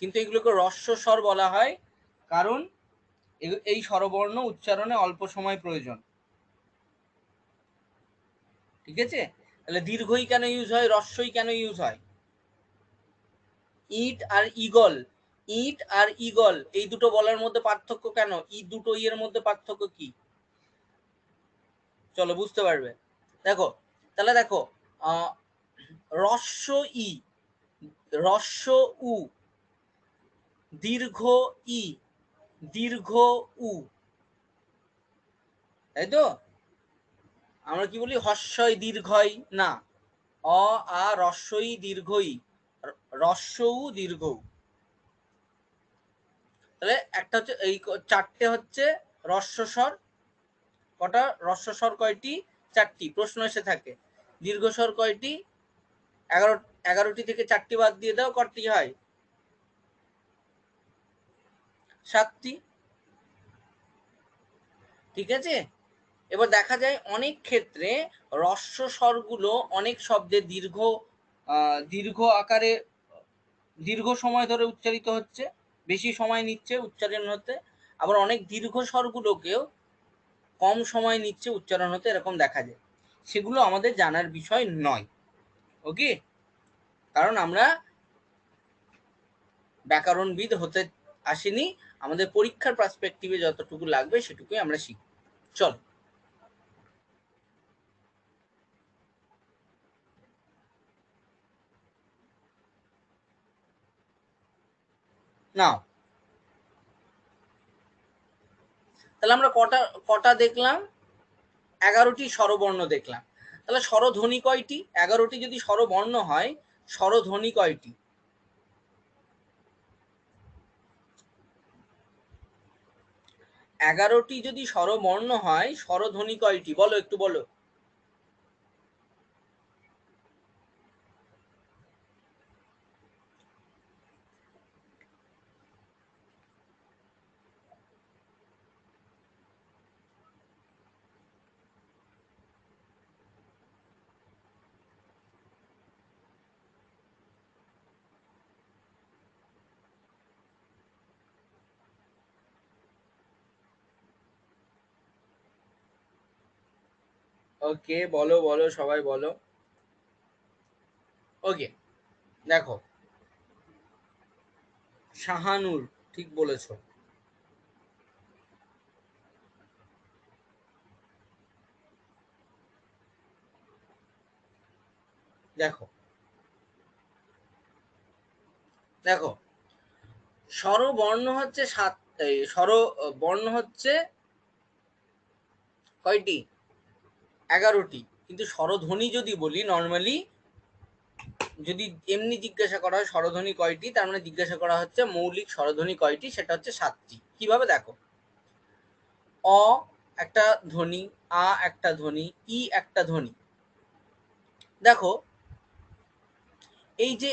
কিন্তু এগুলোকে রস্য স্বর বলা হয়, কারণ এই স্বরবর্ণ উচ্চারণে অল্প সময় প্রয়োজন। ঠিক আছে? তাহলে দীর্ঘই কেন ইউজ হয় রস্যই কেন ইউজ হয়? ইট আর ইগল ইট আর ইগল এই দুটো বলার মধ্যে পার্থক্য কেন? ই দুটো ইয়ের মধ্যে পার্থক্য কি? চলো, বুঝতে পারবে। দেখো, তাহলে দেখো রস্য ই রস্য উ দীর্ঘ ই, দীর্ঘ উ। তাই তো? আমরা কি বলি হস্যই দীর্ঘই? না। অ, আ, রস্যই দীর্ঘই। উ দীর্ঘ। তাহলে একটা হচ্ছে এই চারটে হচ্ছে রস্যস্বর। কটা? রস্যস্বর কয়টি? চারটি। প্রশ্ন এসে থাকে। দীর্ঘস্বর কয়টি? এগারো, এগারোটি থেকে চারটি বাদ দিয়ে দাও, কটি হয়? সাতটি ঠিক আছে? এবার দেখা যায় অনেক ক্ষেত্রে রস্য স্বরগুলো অনেক শব্দে দীর্ঘ দীর্ঘ আকারে, দীর্ঘ সময় ধরে উচ্চারিত হচ্ছে, বেশি সময় নিচ্ছে উচ্চারণ হতে। আবার অনেক দীর্ঘ স্বরগুলোকেও কম সময় নিচ্ছে উচ্চারণ হতে, এরকম দেখা যায়। সেগুলো আমাদের জানার বিষয় নয়। ওকে? কারণ আমরা ব্যাকরণবিদ হতে আসিনি। আমাদের পরীক্ষার পার্সপেক্টিভে যতটুকু লাগবে সেটুকুই আমরা শিখব। চল। নাও। তাহলে আমরা কটা কটা দেখলাম? এগারোটি স্বরবর্ণ দেখলাম। তাহলে স্বরধ্বনি কয়টি? এগারোটি যদি স্বরবর্ণ হয়, স্বরধ্বনি কয়টি? এগারোটি যদি স্বরবর্ণ হয় স্বরধ্বনি কয়টি? বলো একটু বলো। ওকে, বলো বলো, সবাই বলো। ওকে, দেখো। শাহানুর, ঠিক বলেছ। দেখো। দেখো স্বরবর্ণ হচ্ছে সাত, এই স্বর বর্ণ হচ্ছে কয়টি? এগারোটি। কিন্তু স্বরধ্বনি যদি বলি নর্মালি যদি এমনি জিজ্ঞাসা করা হয় স্বরধ্বনি কয়টি, তার মানে জিজ্ঞাসা করা হচ্ছে মৌলিক স্বরধ্বনি কয়টি, সেটা হচ্ছে সাতটি। কীভাবে দেখো? অ একটা ধ্বনি, আ একটা ধ্বনি, ই একটা ধ্বনি। দেখো, এই যে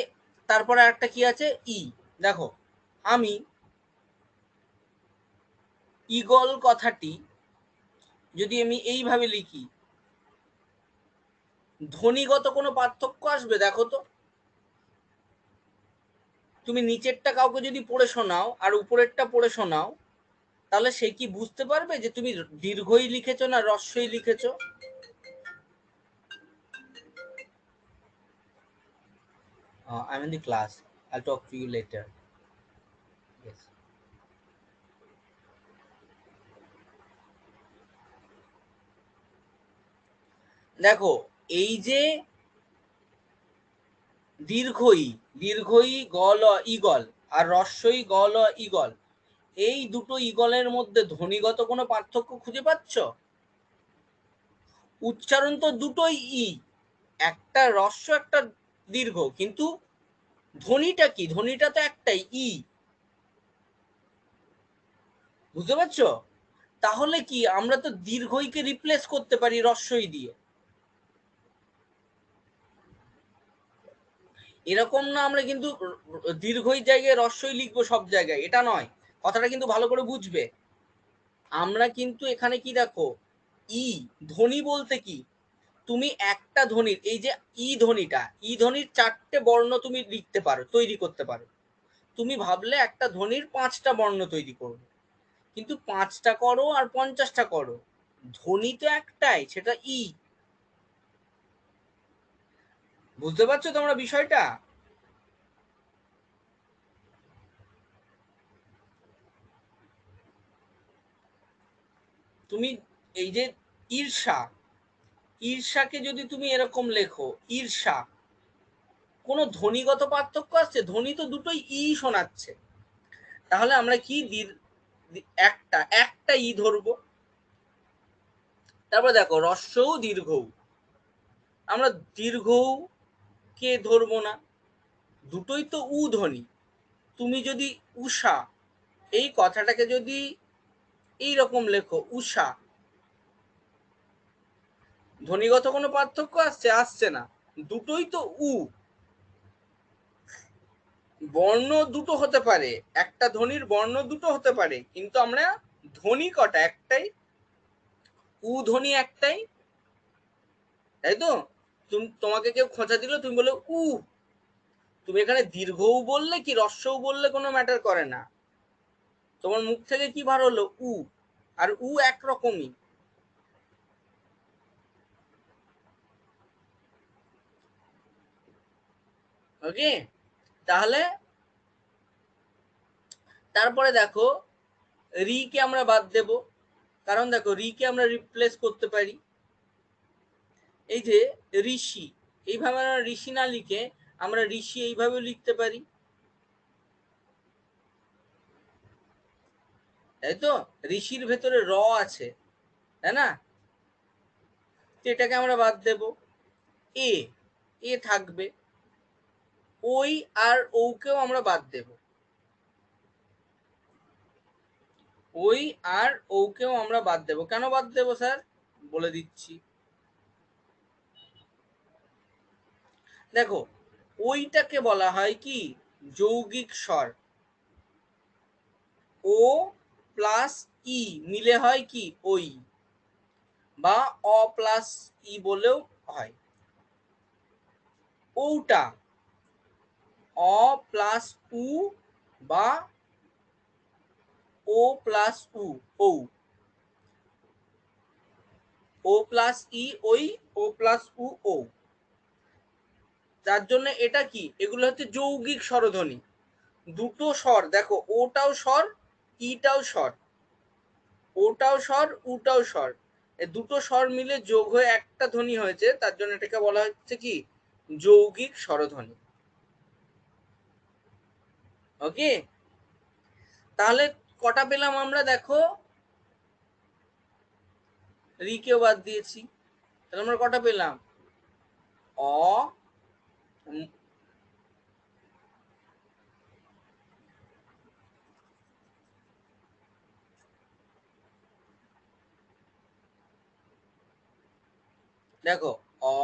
তারপরে একটা কি আছে? ই। দেখো, আমি ইগল কথাটি যদি আমি এইভাবে লিখি ধ্বনিগত কোনো পার্থক্য আসবে? দেখো তো। তুমি নিচেরটা কাউকে যদি পড়ে শোনাও আর উপরেরটা পড়ে শোনাও, তাহলে সে কি বুঝতে পারবে যে তুমি দীর্ঘই লিখেছো না রস্যই লিখেছো? I am in the class I talk you letter. দেখো এই যে দীর্ঘই দীর্ঘই গল ইগল আর রস্যই গল ইগল, এই দুটো ইগলের মধ্যে ধ্বনিগত কোনো পার্থক্য খুঁজে পাচ্ছ? উচ্চারণ তো দুটোই ই, একটা রস্য, একটা দীর্ঘ, কিন্তু ধ্বনিটা কি? ধ্বনিটা তো একটাই, ই। বুঝতে পারছ? তাহলে কি আমরা তো দীর্ঘইকে রিপ্লেস করতে পারি রস্যই দিয়ে? এরকম না আমরা কিন্তু দীর্ঘই জায়গায় রস্যই লিখব সব জায়গায়, এটা নয়। কথাটা কিন্তু ভালো করে বুঝবে। আমরা কিন্তু এখানে কি দেখো? ই ধ্বনি বলতে কি? তুমি একটা ধ্বনির এই যে ই ধ্বনিটা ই ধ্বনির চারটে বর্ণ তুমি লিখতে পারো, তৈরি করতে পারো। তুমি ভাবলে একটা ধ্বনির পাঁচটা বর্ণ তৈরি করবে। কিন্তু পাঁচটা করো আর পঞ্চাশটা করো। ধ্বনি তো একটাই, সেটা ই। বুঝতে পারছ তোমরা বিষয়টা? তুমি এই যে ঈর্ষা, ঈর্ষাকে যদি তুমি এরকম লেখো, ঈর্ষা, কোনো ধ্বনিগত পার্থক্য আছে? ধ্বনি তো দুটোই ই শোনাচ্ছে। তাহলে আমরা কি একটা একটা ই ধরবো? তারপর দেখো, রস্যও দীর্ঘ আমরা দীর্ঘ কে ধরবো না? দুটোই তো উ ধ্বনি। তুমি যদি উষা, এই কথাটাকে যদি এই রকম লেখো, উষা। ধ্বনিগত কোনো পার্থক্য আসছে? আসছে না। দুটোই তো উ। বর্ণ দুটো হতে পারে। একটা ধ্বনির বর্ণ দুটো হতে পারে। কিন্তু আমরা ধ্বনি কটা? একটাই। উ ধ্বনি একটাই। তাই তো? তুমি, তোমাকে কেউ খোঁচা দিল? তুমি বলে উ তুমি এখানে দীর্ঘও বললে কি রস্যও বললে কোনো ম্যাটার করে না। তোমার মুখ থেকে কি বার হলো? উ আর উ একরকমই। ওকে তাহলে তারপরে দেখো রি কে আমরা বাদ দেব। কারণ দেখো রি কে আমরা রিপ্লেস করতে পারি। এই যে ঋষি, এইভাবে আমরা ঋষি না লিখে আমরা ঋষি এইভাবে লিখতে পারি। তাই তো? ঋষির ভেতরে র আছে, তাই না? এটাকে আমরা বাদ দেব। এ এ থাকবে। ওই আর ওকেও আমরা বাদ দেব। ওই আর ওকেও আমরা বাদ দেব। কেন বাদ দেব স্যার? বলে দিচ্ছি। দেখো, ওইটাকে বলা হয় কি? যৌগিক স্বর। ও প্লাস ই মিলে হয় কি? ওই। বা অ প্লাস ই বলেও হয়। ওটা অ প্লাস উ বা ও প্লাস উ ও ও প্লাস ই ওই ও প্লাস উ ও যার জন্য এটা কি? এগুলো হচ্ছে যৌগিক স্বরধ্বনি। দুটো স্বর, দেখো, ওটাও স্বর, ইটাও স্বর। ওটাও স্বর, উটাও স্বর। দুটো স্বর মিলে যোগ হয়ে একটা ধ্বনি হয়েছে, তার জন্য এটাকে বলা হচ্ছে কি? যৌগিক স্বরধ্বনি। ওকে? তাহলে কটা পেলাম আমরা? দেখো, রিকেও বাদ দিয়েছি। তাহলে আমরা কটা পেলাম? অ দেখো, অ,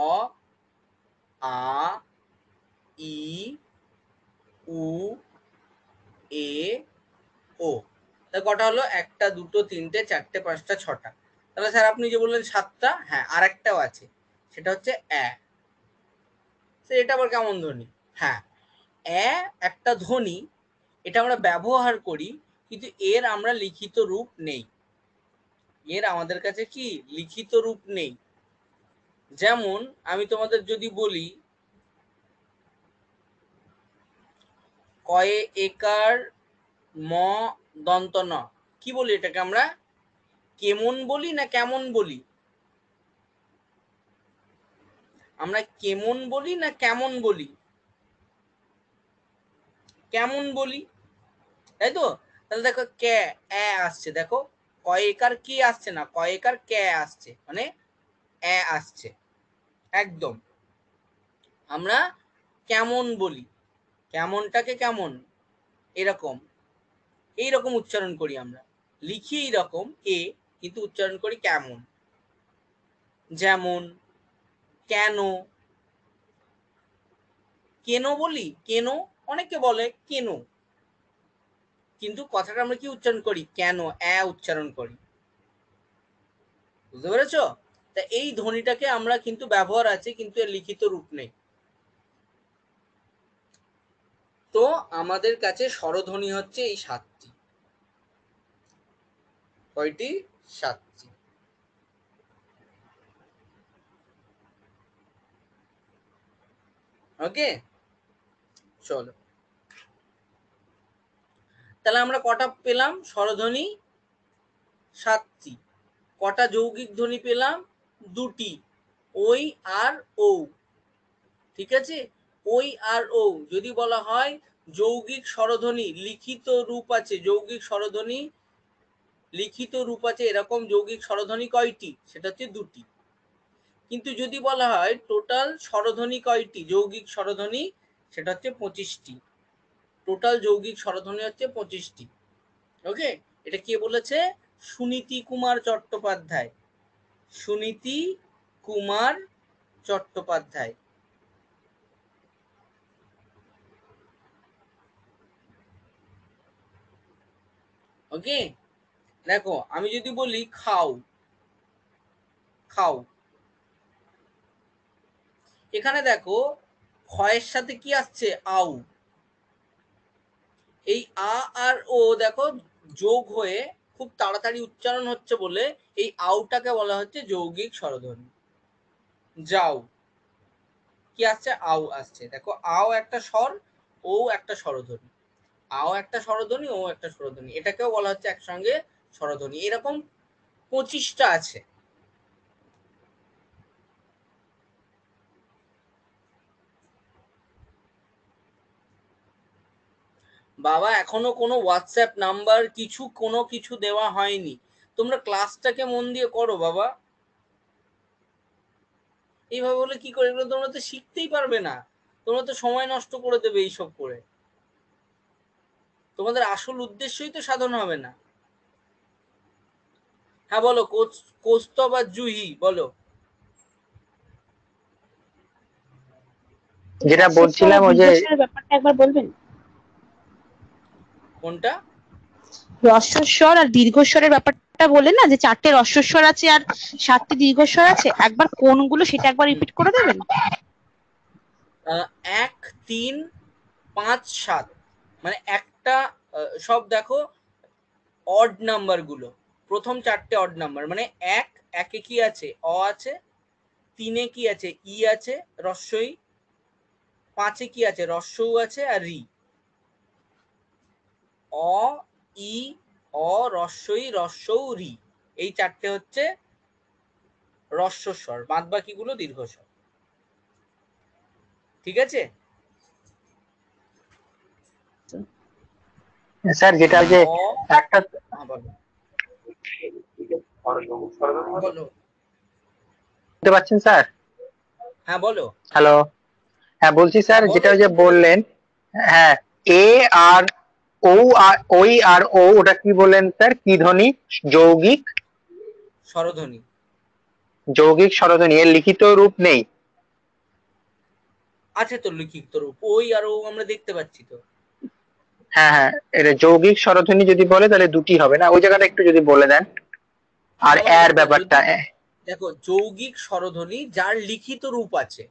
আ, ই, উ, এ, ও। তা কটা হলো? একটা, দুটো, তিনটে, চারটে, পাঁচটা, ছটা। তাহলে স্যার আপনি যে বললেন সাতটা হ্যাঁ আর একটাও আছে। সেটা হচ্ছে তো এটা আবার কেমন ধ্বনি? হ্যাঁ অ্যা একটা ধ্বনি, এটা আমরা ব্যবহার করি, কিন্তু এর আমরা লিখিত রূপ নেই। এর আমাদের কাছে কি? লিখিত রূপ নেই। যেমন, আমি তোমাদের যদি বলি, কয়ে একার ম দন্ত ন কি বলি এটাকে আমরা? কেমন বলি না কেমন বলি? আমরা কেমন বলি না কেমন বলি? কেমন বলি? তাই তো? তাহলে দেখো কে, এ আসছে, দেখো? কয়েকার কি আসছে না? কয়েকার কে আসছে? মানে এ আসছে। একদম। আমরা কেমন বলি? কেমনটাকে কেমন? এরকম। এইরকম উচ্চারণ করি আমরা। লিখি এইরকম এ কিন্তু উচ্চারণ করি কেমন। যেমন কেন? কেন বলি? কেন? অনেকে বলে কেন। কিন্তু কথাটা আমরা কি উচ্চারণ করি? কেন? এ উচ্চারণ করি। বুঝতে পেরেছ? তা এই ধ্বনিটাকে আমরা কিন্তু ব্যবহার আছে, কিন্তু এর লিখিত রূপ নেই। তো আমাদের কাছে স্বরধ্বনি হচ্ছে এই সাতটি। কয়টি? সাতটি। ওকে? চলো। তাহলে আমরা কটা পেলাম? স্বরধ্বনি সাতটি। কটা যৌগিক ধ্বনি পেলাম? দুটি। ওই আর ও। ঠিক আছে? ওই আর ও। যদি বলা হয় যৌগিক স্বরধ্বনি, লিখিত রূপ আছে, যৌগিক স্বরধ্বনি, লিখিত রূপ আছে, এরকম যৌগিক স্বরধ্বনি কয়টি? সেটা হচ্ছে দুটি। কিন্তু যদি বলা হয় টোটাল স্বরধ্বনি কয়টি? যৌগিক স্বরধ্বনি, সেটা হচ্ছে পঁচিশটি। টোটাল যৌগিক স্বরধ্বনি হচ্ছে পঁচিশটি। ওকে এটা কে বলেছে? সুনীতি কুমার চট্টোপাধ্যায়। সুনীতি কুমার চট্টোপাধ্যায়। ওকে দেখো, আমি যদি বলি খাও খাও এখানে দেখো ক্ষয়ের সাথে কি আসছে? আউ। এই আ আর ও দেখো, যোগ হয়ে খুব তাড়াতাড়ি উচ্চারণ হচ্ছে বলে এই আউটাকে বলা হচ্ছে যৌগিক স্বরধ্বনি। যাও। কি আসছে? আউ আসছে। দেখো, আও একটা স্বর, ও একটা স্বরধ্বনি। আও একটা স্বরধ্বনি, ও একটা স্বরধ্বনি। এটাকেও বলা হচ্ছে একসঙ্গে স্বরধ্বনি। এরকম পঁচিশটা আছে। বাবা এখনও কোনো হোয়াটসঅ্যাপ নাম্বার কিছু কোনো কিছু দেওয়া হয়নি। তোমরা ক্লাসটাকে মন দিয়ে করো বাবা। এইভাবে বলে কি করে? এগুলো তোমরা তো শিখতেই পারবে না। তোমরা তো সময় নষ্ট করে দেবে এইসব করে। তোমাদের আসল উদ্দেশ্যই তো সাধন হবে না। হ্যাঁ বলো কৌস্তব আর জুহি বলো। যেটা বলছিলাম ওই যে ব্যাপারটা একবার বলবেন? কোনটা? রস্বস্বর আর দীর্ঘস্বরের ব্যাপারটা বললেন না যে চারটে রস্বস্বর আছে আর সাতটি দীর্ঘস্বর আছে একবার কোনগুলো সেটা একবার রিপিট করে দেবেন? এক তিন পাঁচ সাত। মানে একটা সব দেখো অড নাম্বারগুলো। প্রথম চারটে অড নাম্বার মানে এক একে কি আছে? অ আছে। তিনে কি আছে? ই আছে রস্যই। পাঁচে কি আছে? রস্যউ আছে আর রি। অ ই অ রস্যই রস্যৌ রি এই চারটে হচ্ছে রস্যস্বর বাদ বাকিগুলো দীর্ঘস্বর। ঠিক আছে? স্যার যেটা যে একটা বুঝতে পারছেন স্যার? হ্যাঁ বলো। হ্যালো। হ্যাঁ বলছি স্যার যেটা যে বললেন হ্যাঁ এ আর ও আর ওই আর ও ওটা কি বললেন স্যার? কি ধ্বনি? যৌগিক? স্বরধ্বনি। যৌগিক স্বরধ্বনি এর লিখিত রূপ নেই। আছে তো লিখিত রূপ ওই আর ও আমরা দেখতে পাচ্ছি তো। হ্যাঁ হ্যাঁ এটা যৌগিক স্বরধ্বনি যদি বলে তাহলে দুটি হবে না? ওই জায়গাটা একটু যদি বলে দেন। আর এর ব্যাপারটা দেখো যৌগিক স্বরধ্বনি যার লিখিত রূপ আছে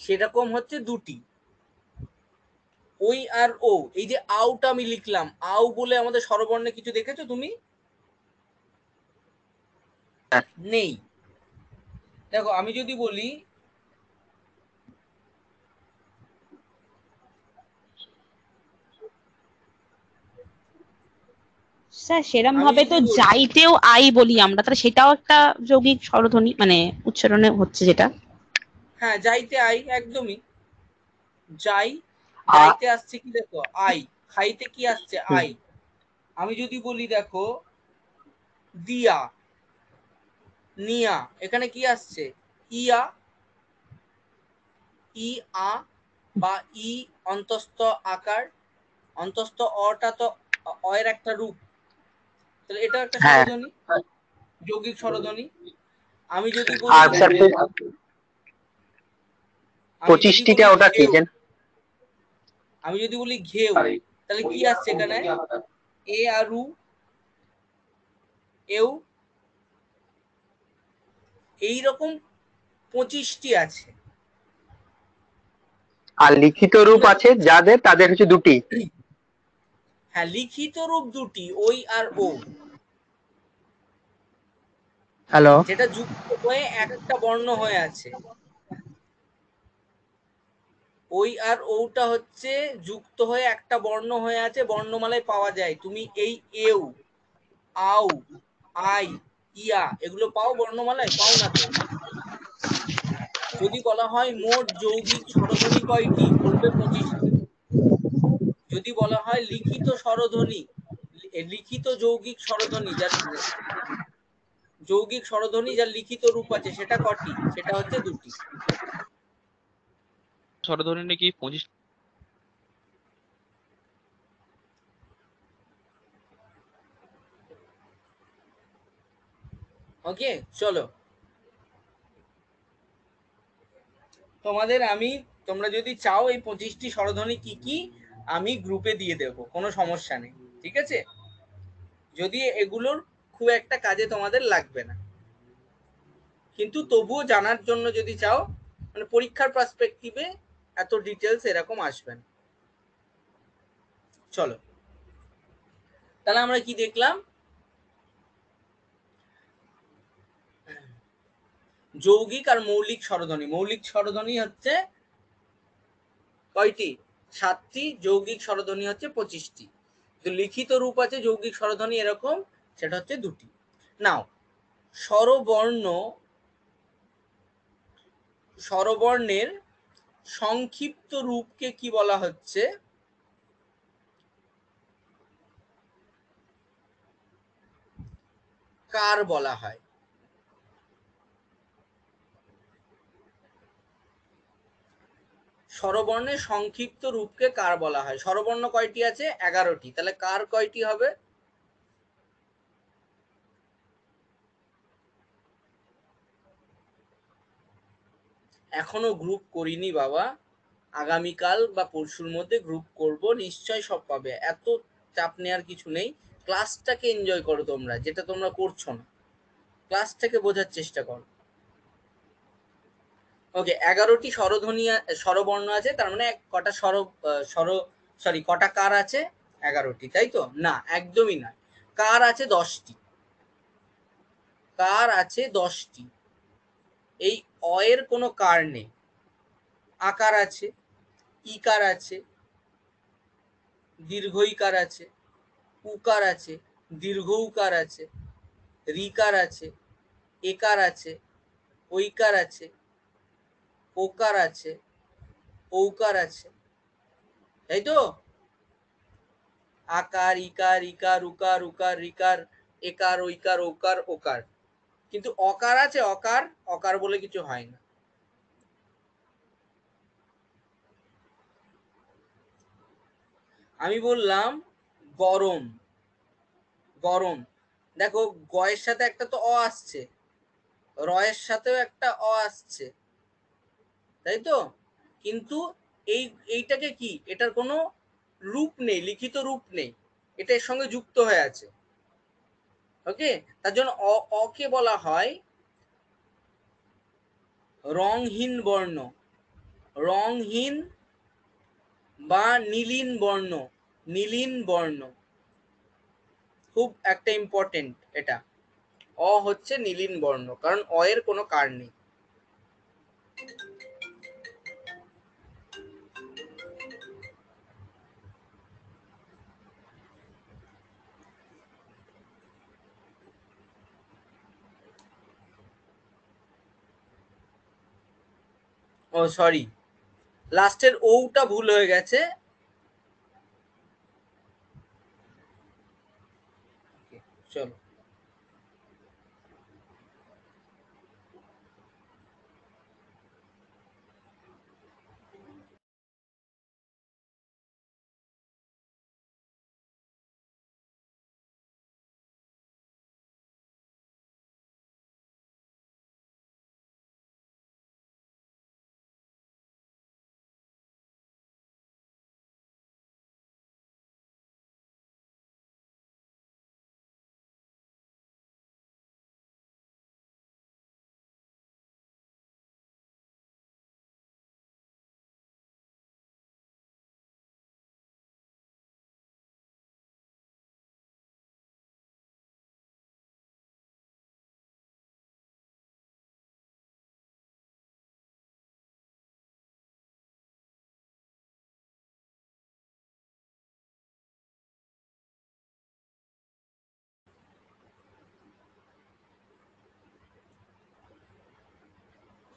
সেরকম হচ্ছে দুটি। ওই আর ও এই যে আউটা আমি লিখলাম আউ বলে আমাদের স্বরবর্ণে কিছু দেখেছ তুমি? হ্যাঁ। নেই। দেখো আমি যদি বলি স্যার সেরম ভাবে তো যাইতেও আই বলি আমরা তাহলে সেটাও একটা যৌগিক স্বরধ্বনি মানে উচ্চারণে হচ্ছে যেটা। হ্যাঁ যাইতে আই একদমই। যাই যাইতে আসছে কি দেখো? আই খাইতে কি আসছে? আই। আমি যদি বলি দেখো দিয়া নিয়া এখানে কি আসছে? ইয়া ই আ বা ই অন্তস্থ আকার অন্তস্থ অটা তো অ- অয়ের একটা রূপ। তাহলে এটা একটা হ্যাঁ। স্বরধ্বনি যৌগিক স্বরধ্বনি আমি যদি বলি স্যার আমি পঁচিশটিটা ওটা কি যেন? আমি যদি বলি ঘেউ তাহলে কি আসছে এখানে? এ আর উ এও এইরকম পঁচিশটি আছে। আর লিখিত রূপ আছে যাদের তাদের হচ্ছে দুটি। হ্যাঁ লিখিত রূপ দুটি ওই আর ও। হ্যালো। যেটা যুক্ত হয়ে একটা বর্ণ হয়ে আছে। ওই আর ওটা হচ্ছে যুক্ত হয়ে একটা বর্ণ হয়ে আছে, বর্ণমালায় পাওয়া যায়। তুমি এই এও আউ, আই, ইয়া, এগুলো পাও বর্ণমালায়? পাও না তো? যদি বলা হয় মোট যৌগিক স্বরধ্বনি কয়টি? বলবে পঁচিশটি যদি বলা হয় লিখিত স্বরধ্বনি লিখিত যৌগিক স্বরধ্বনি যার যৌগিক স্বরধ্বনি যার লিখিত রূপ আছে, সেটা কটি? সেটা হচ্ছে দুটি। স্বরধ্বনি নাকি পঁচিশ ওকে চলো। তোমাদের আমি, তোমরা যদি চাও এই পঁচিশটি স্বরধ্বনি কি কি, আমি গ্রুপে দিয়ে দেব, কোনো সমস্যা নেই, ঠিক আছে? যদি এগুলোর খুব একটা কাজে তোমাদের লাগবে না। কিন্তু তবুও জানার জন্য যদি চাও মানে পরীক্ষার পার্সপেক্টিভে এত ডিটেলস এরকম আসবে না। চলো। তাহলে আমরা কি দেখলাম? যৌগিক আর মৌলিক স্বরধ্বনি মৌলিক স্বরধ্বনি হচ্ছে কয়টি? সাতটি। যৌগিক স্বরধ্বনি হচ্ছে পঁচিশটি। লিখিত রূপ আছে যৌগিক স্বরধ্বনি এরকম, সেটা হচ্ছে দুটি। নাও, স্বরবর্ণ, স্বরবর্ণের সংক্ষিপ্ত রূপকে কি বলা হচ্ছে? কার বলা হয়? স্বরবর্ণের সংক্ষিপ্ত রূপকে কার বলা হয়? স্বরবর্ণ কয়টি আছে? এগারোটি। তাহলে কার কয়টি হবে? এখনও গ্রুপ করিনি বাবা। আগামীকাল বা পরশুর মধ্যে গ্রুপ করব, নিশ্চয় সব পাবে। এত চাপ নেওয়ার কিছু নেই। ক্লাসটাকে এনজয় করো তোমরা, যেটা তোমরা করছ না। ক্লাসটাকে বোঝার চেষ্টা করো। ওকে এগারোটি স্বরধ্বনি স্বরবর্ণ আছে, তার মানে কটা স্বর স্বর সরি কটা কার আছে? এগারোটি, তাই তো? না, একদমই নয়। কার আছে দশটি? কার আছে দশটি? এই অয়ের কোনো কার নেই। আকার আছে, ইকার আছে দীর্ঘ ইকার আছে, উকার আছে দীর্ঘ উকার আছে, রিকার আছে, একার আছে, ঐকার আছে, ওকার আছে, ঔকার আছে। তাই তো? আকার, ইকার ইকার, উকার উকার, রিকার, একার, ঐকার ওকার ওকার। কিন্তু অকার আছে, অকার অকার বলে কিছু হয় না। আমি বললাম, গরম গরম। দেখো, গয়ের সাথে একটা তো অ আসছে, রয়ের সাথেও একটা অ আসছে, তাই তো? কিন্তু এই, এইটাকে কি? এটার কোনো রূপ নেই, লিখিত রূপ নেই, এটা এর সঙ্গে যুক্ত হয়ে আছে। ওকে তার জন্য অকে বলা হয় রংহীন বর্ণ। রংহীন বা নীলিন বর্ণ। নীলিন বর্ণ। খুব একটা ইম্পর্টেন্ট এটা। অ হচ্ছে নীলিন বর্ণ, কারণ অ এর কোনো কার নেই। ও সরি লাস্টের ওটা ভুল হয়ে গেছে। চলো।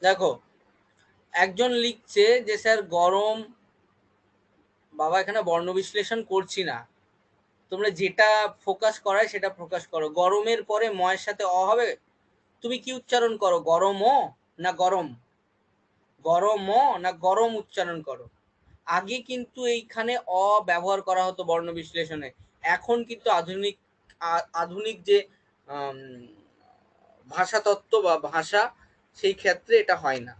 দেখো, একজন লিখছে যে, স্যার, গরম, বাবা এখানে বর্ণ বিশ্লেষণ করছি না। তোমরা যেটা ফোকাস করায় সেটা ফোকাস করো। গরমের পরে ময়ের সাথে অ হবে। তুমি কি উচ্চারণ করো? গরম না গরম? গরম না গরম উচ্চারণ করো? আগে কিন্তু এইখানে অ ব্যবহার করা হতো বর্ণ বিশ্লেষণে। এখন কিন্তু আধুনিক আধুনিক যে ভাষাতত্ত্ব বা ভাষা সেই ক্ষেত্রে এটা হয় না?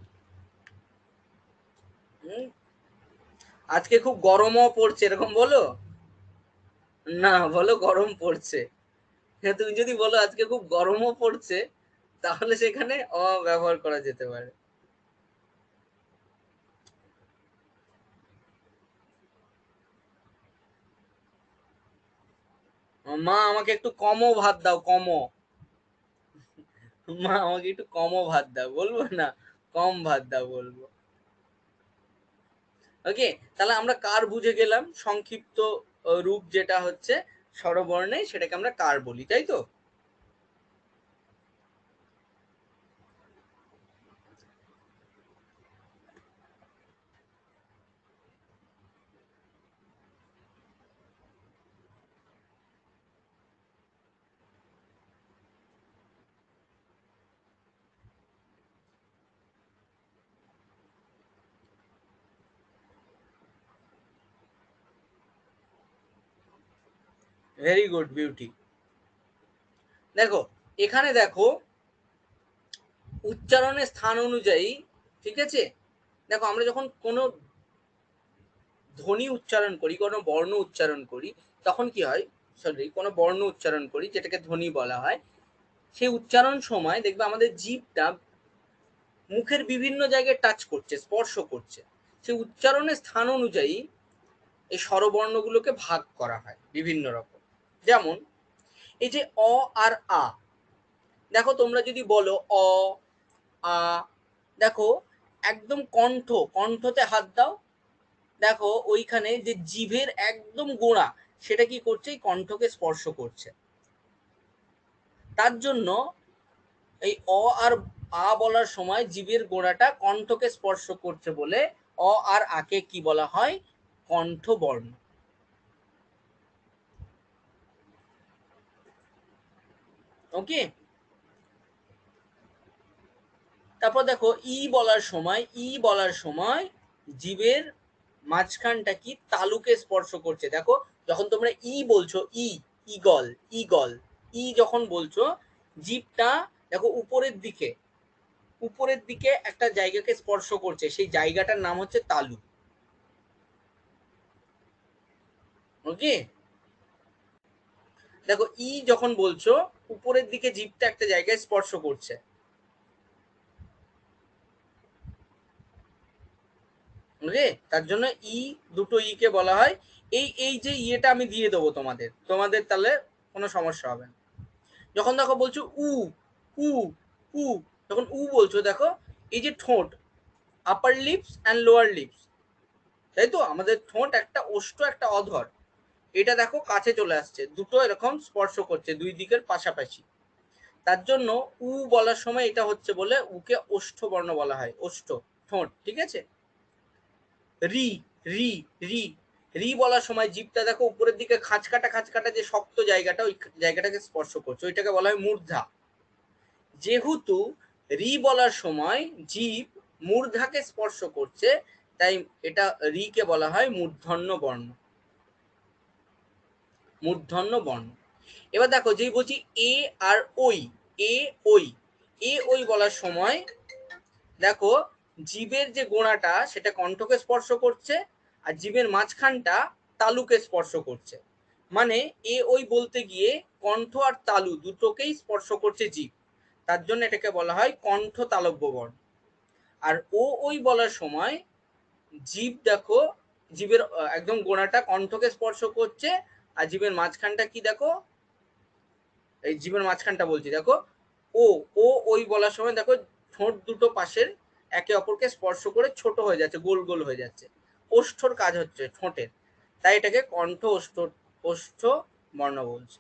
আজকে খুব গরমও পড়ছে এরকম বলো? না বলো গরম পড়ছে। হ্যাঁ তুমি যদি বলো আজকে খুব গরমও পড়ছে তাহলে সেখানে অ ব্যবহার করা যেতে পারে। মা আমাকে একটু কমও ভাত দাও কমও। মা, আমাকে একটু কমও ভাত দাও, বলব না? কম ভাত দাও, বলব। ওকে তাহলে আমরা কার বুঝে গেলাম? সংক্ষিপ্ত রূপ যেটা হচ্ছে স্বরবর্ণে সেটাকে আমরা কার বলি, তাই তো? ভেরি গুড বিউটি দেখো, এখানে দেখো, উচ্চারণের স্থান অনুযায়ী, ঠিক আছে? দেখো, আমরা যখন কোনো ধ্বনি উচ্চারণ করি, কোনো বর্ণ উচ্চারণ করি, তখন কি হয়? সরি কোনো বর্ণ উচ্চারণ করি, যেটাকে ধ্বনি বলা হয়। সেই উচ্চারণ সময় দেখবে আমাদের জীবটা মুখের বিভিন্ন জায়গায় টাচ করছে, স্পর্শ করছে। সেই উচ্চারণের স্থান অনুযায়ী এই স্বরবর্ণগুলোকে ভাগ করা হয়, বিভিন্ন রকম। যেমন, এই যে অ আর আ, দেখো তোমরা যদি বলো অ, আ, দেখো একদম কণ্ঠ, কণ্ঠতে হাত দাও, দেখো ওইখানে যে জিভের একদম গোড়া, সেটা কি করছে? কণ্ঠকে স্পর্শ করছে। তার জন্য এই অ আর আ বলার সময় জিভের গোড়াটা কণ্ঠকে স্পর্শ করছে বলে অ আর আকে কি বলা হয়? কণ্ঠ ওকে তারপর দেখো, ই বলার সময়, ই বলার সময় জীবের মাঝখানটা কি? তালুকে স্পর্শ করছে। দেখো, যখন তোমরা ই বলছো, ই ইগল ইগল ই যখন বলছো, জীবটা দেখো উপরের দিকে উপরের দিকে একটা জায়গাকে স্পর্শ করছে। সেই জায়গাটার নাম হচ্ছে তালু। ওকে দেখো, ই যখন বলছো উপরের দিকে জিভটা একটা জায়গায় স্পর্শ করছে। তার জন্য ই দুটো ই কে বলা হয়। এই এই যে ইয়েটা আমি দিয়ে দেবো তোমাদের। তোমাদের তাহলে কোনো সমস্যা হবে না। যখন দেখো বলছো উ উ উ যখন উ বলছো, দেখো, এই যে ঠোঁট upper lips and lower lips তাই তো? আমাদের ঠোঁট একটা ওষ্ঠ, একটা অধর। এটা দেখো কাছে চলে আসছে। দুটো এরকম স্পর্শ করছে দুই দিকের পাশাপাশি। তার জন্য উ বলার সময় এটা হচ্ছে বলে উকে ওষ্ঠ বর্ণ বলা হয়। ওষ্ঠ, ঠোঁট, ঠিক আছে? রি রি রি। রি বলার সময় জিভটা দেখো উপরের দিকে খাঁচ কাটা খাঁচ কাটা যে শক্ত জায়গাটা, ওই জায়গাটাকে স্পর্শ করছে। ওইটাকে বলা হয় মূর্ধা। যেহেতু রি বলার সময় জীব মূর্ধাকে স্পর্শ করছে, তাই এটা রিকে বলা হয় মূর্ধন্য বর্ণ। মূর্ধন্য বর্ণ। এবার দেখো যেই বলছি এ আর ওই, এ ওই এ ওই বলার সময় দেখো, জীবের যে গোড়াটা, সেটা কণ্ঠকে স্পর্শ করছে আর জীবের মাঝখানটা তালুকে স্পর্শ করছে। মানে এ ওই বলতে গিয়ে কণ্ঠ আর তালু দুটোকেই স্পর্শ করছে জীব। তার জন্য এটাকে বলা হয় কণ্ঠ তালব্য বর্ণ। আর ও ওই বলার সময় জীব দেখো, জীবের একদম গোড়াটা কণ্ঠকে স্পর্শ করছে আর জীবের মাঝখানটা কি দেখো? এই জীবের মাঝখানটা বলছি, দেখো? ও ও ওই বলার সময় দেখো, ঠোঁট দুটো পাশের একে অপরকে স্পর্শ করে ছোট হয়ে যাচ্ছে, গোল গোল হয়ে যাচ্ছে। ওষ্ঠর কাজ হচ্ছে ঠোঁটের। তাই এটাকে কণ্ঠ ওষ্ঠ ওষ্ঠ বর্ণ বলছে।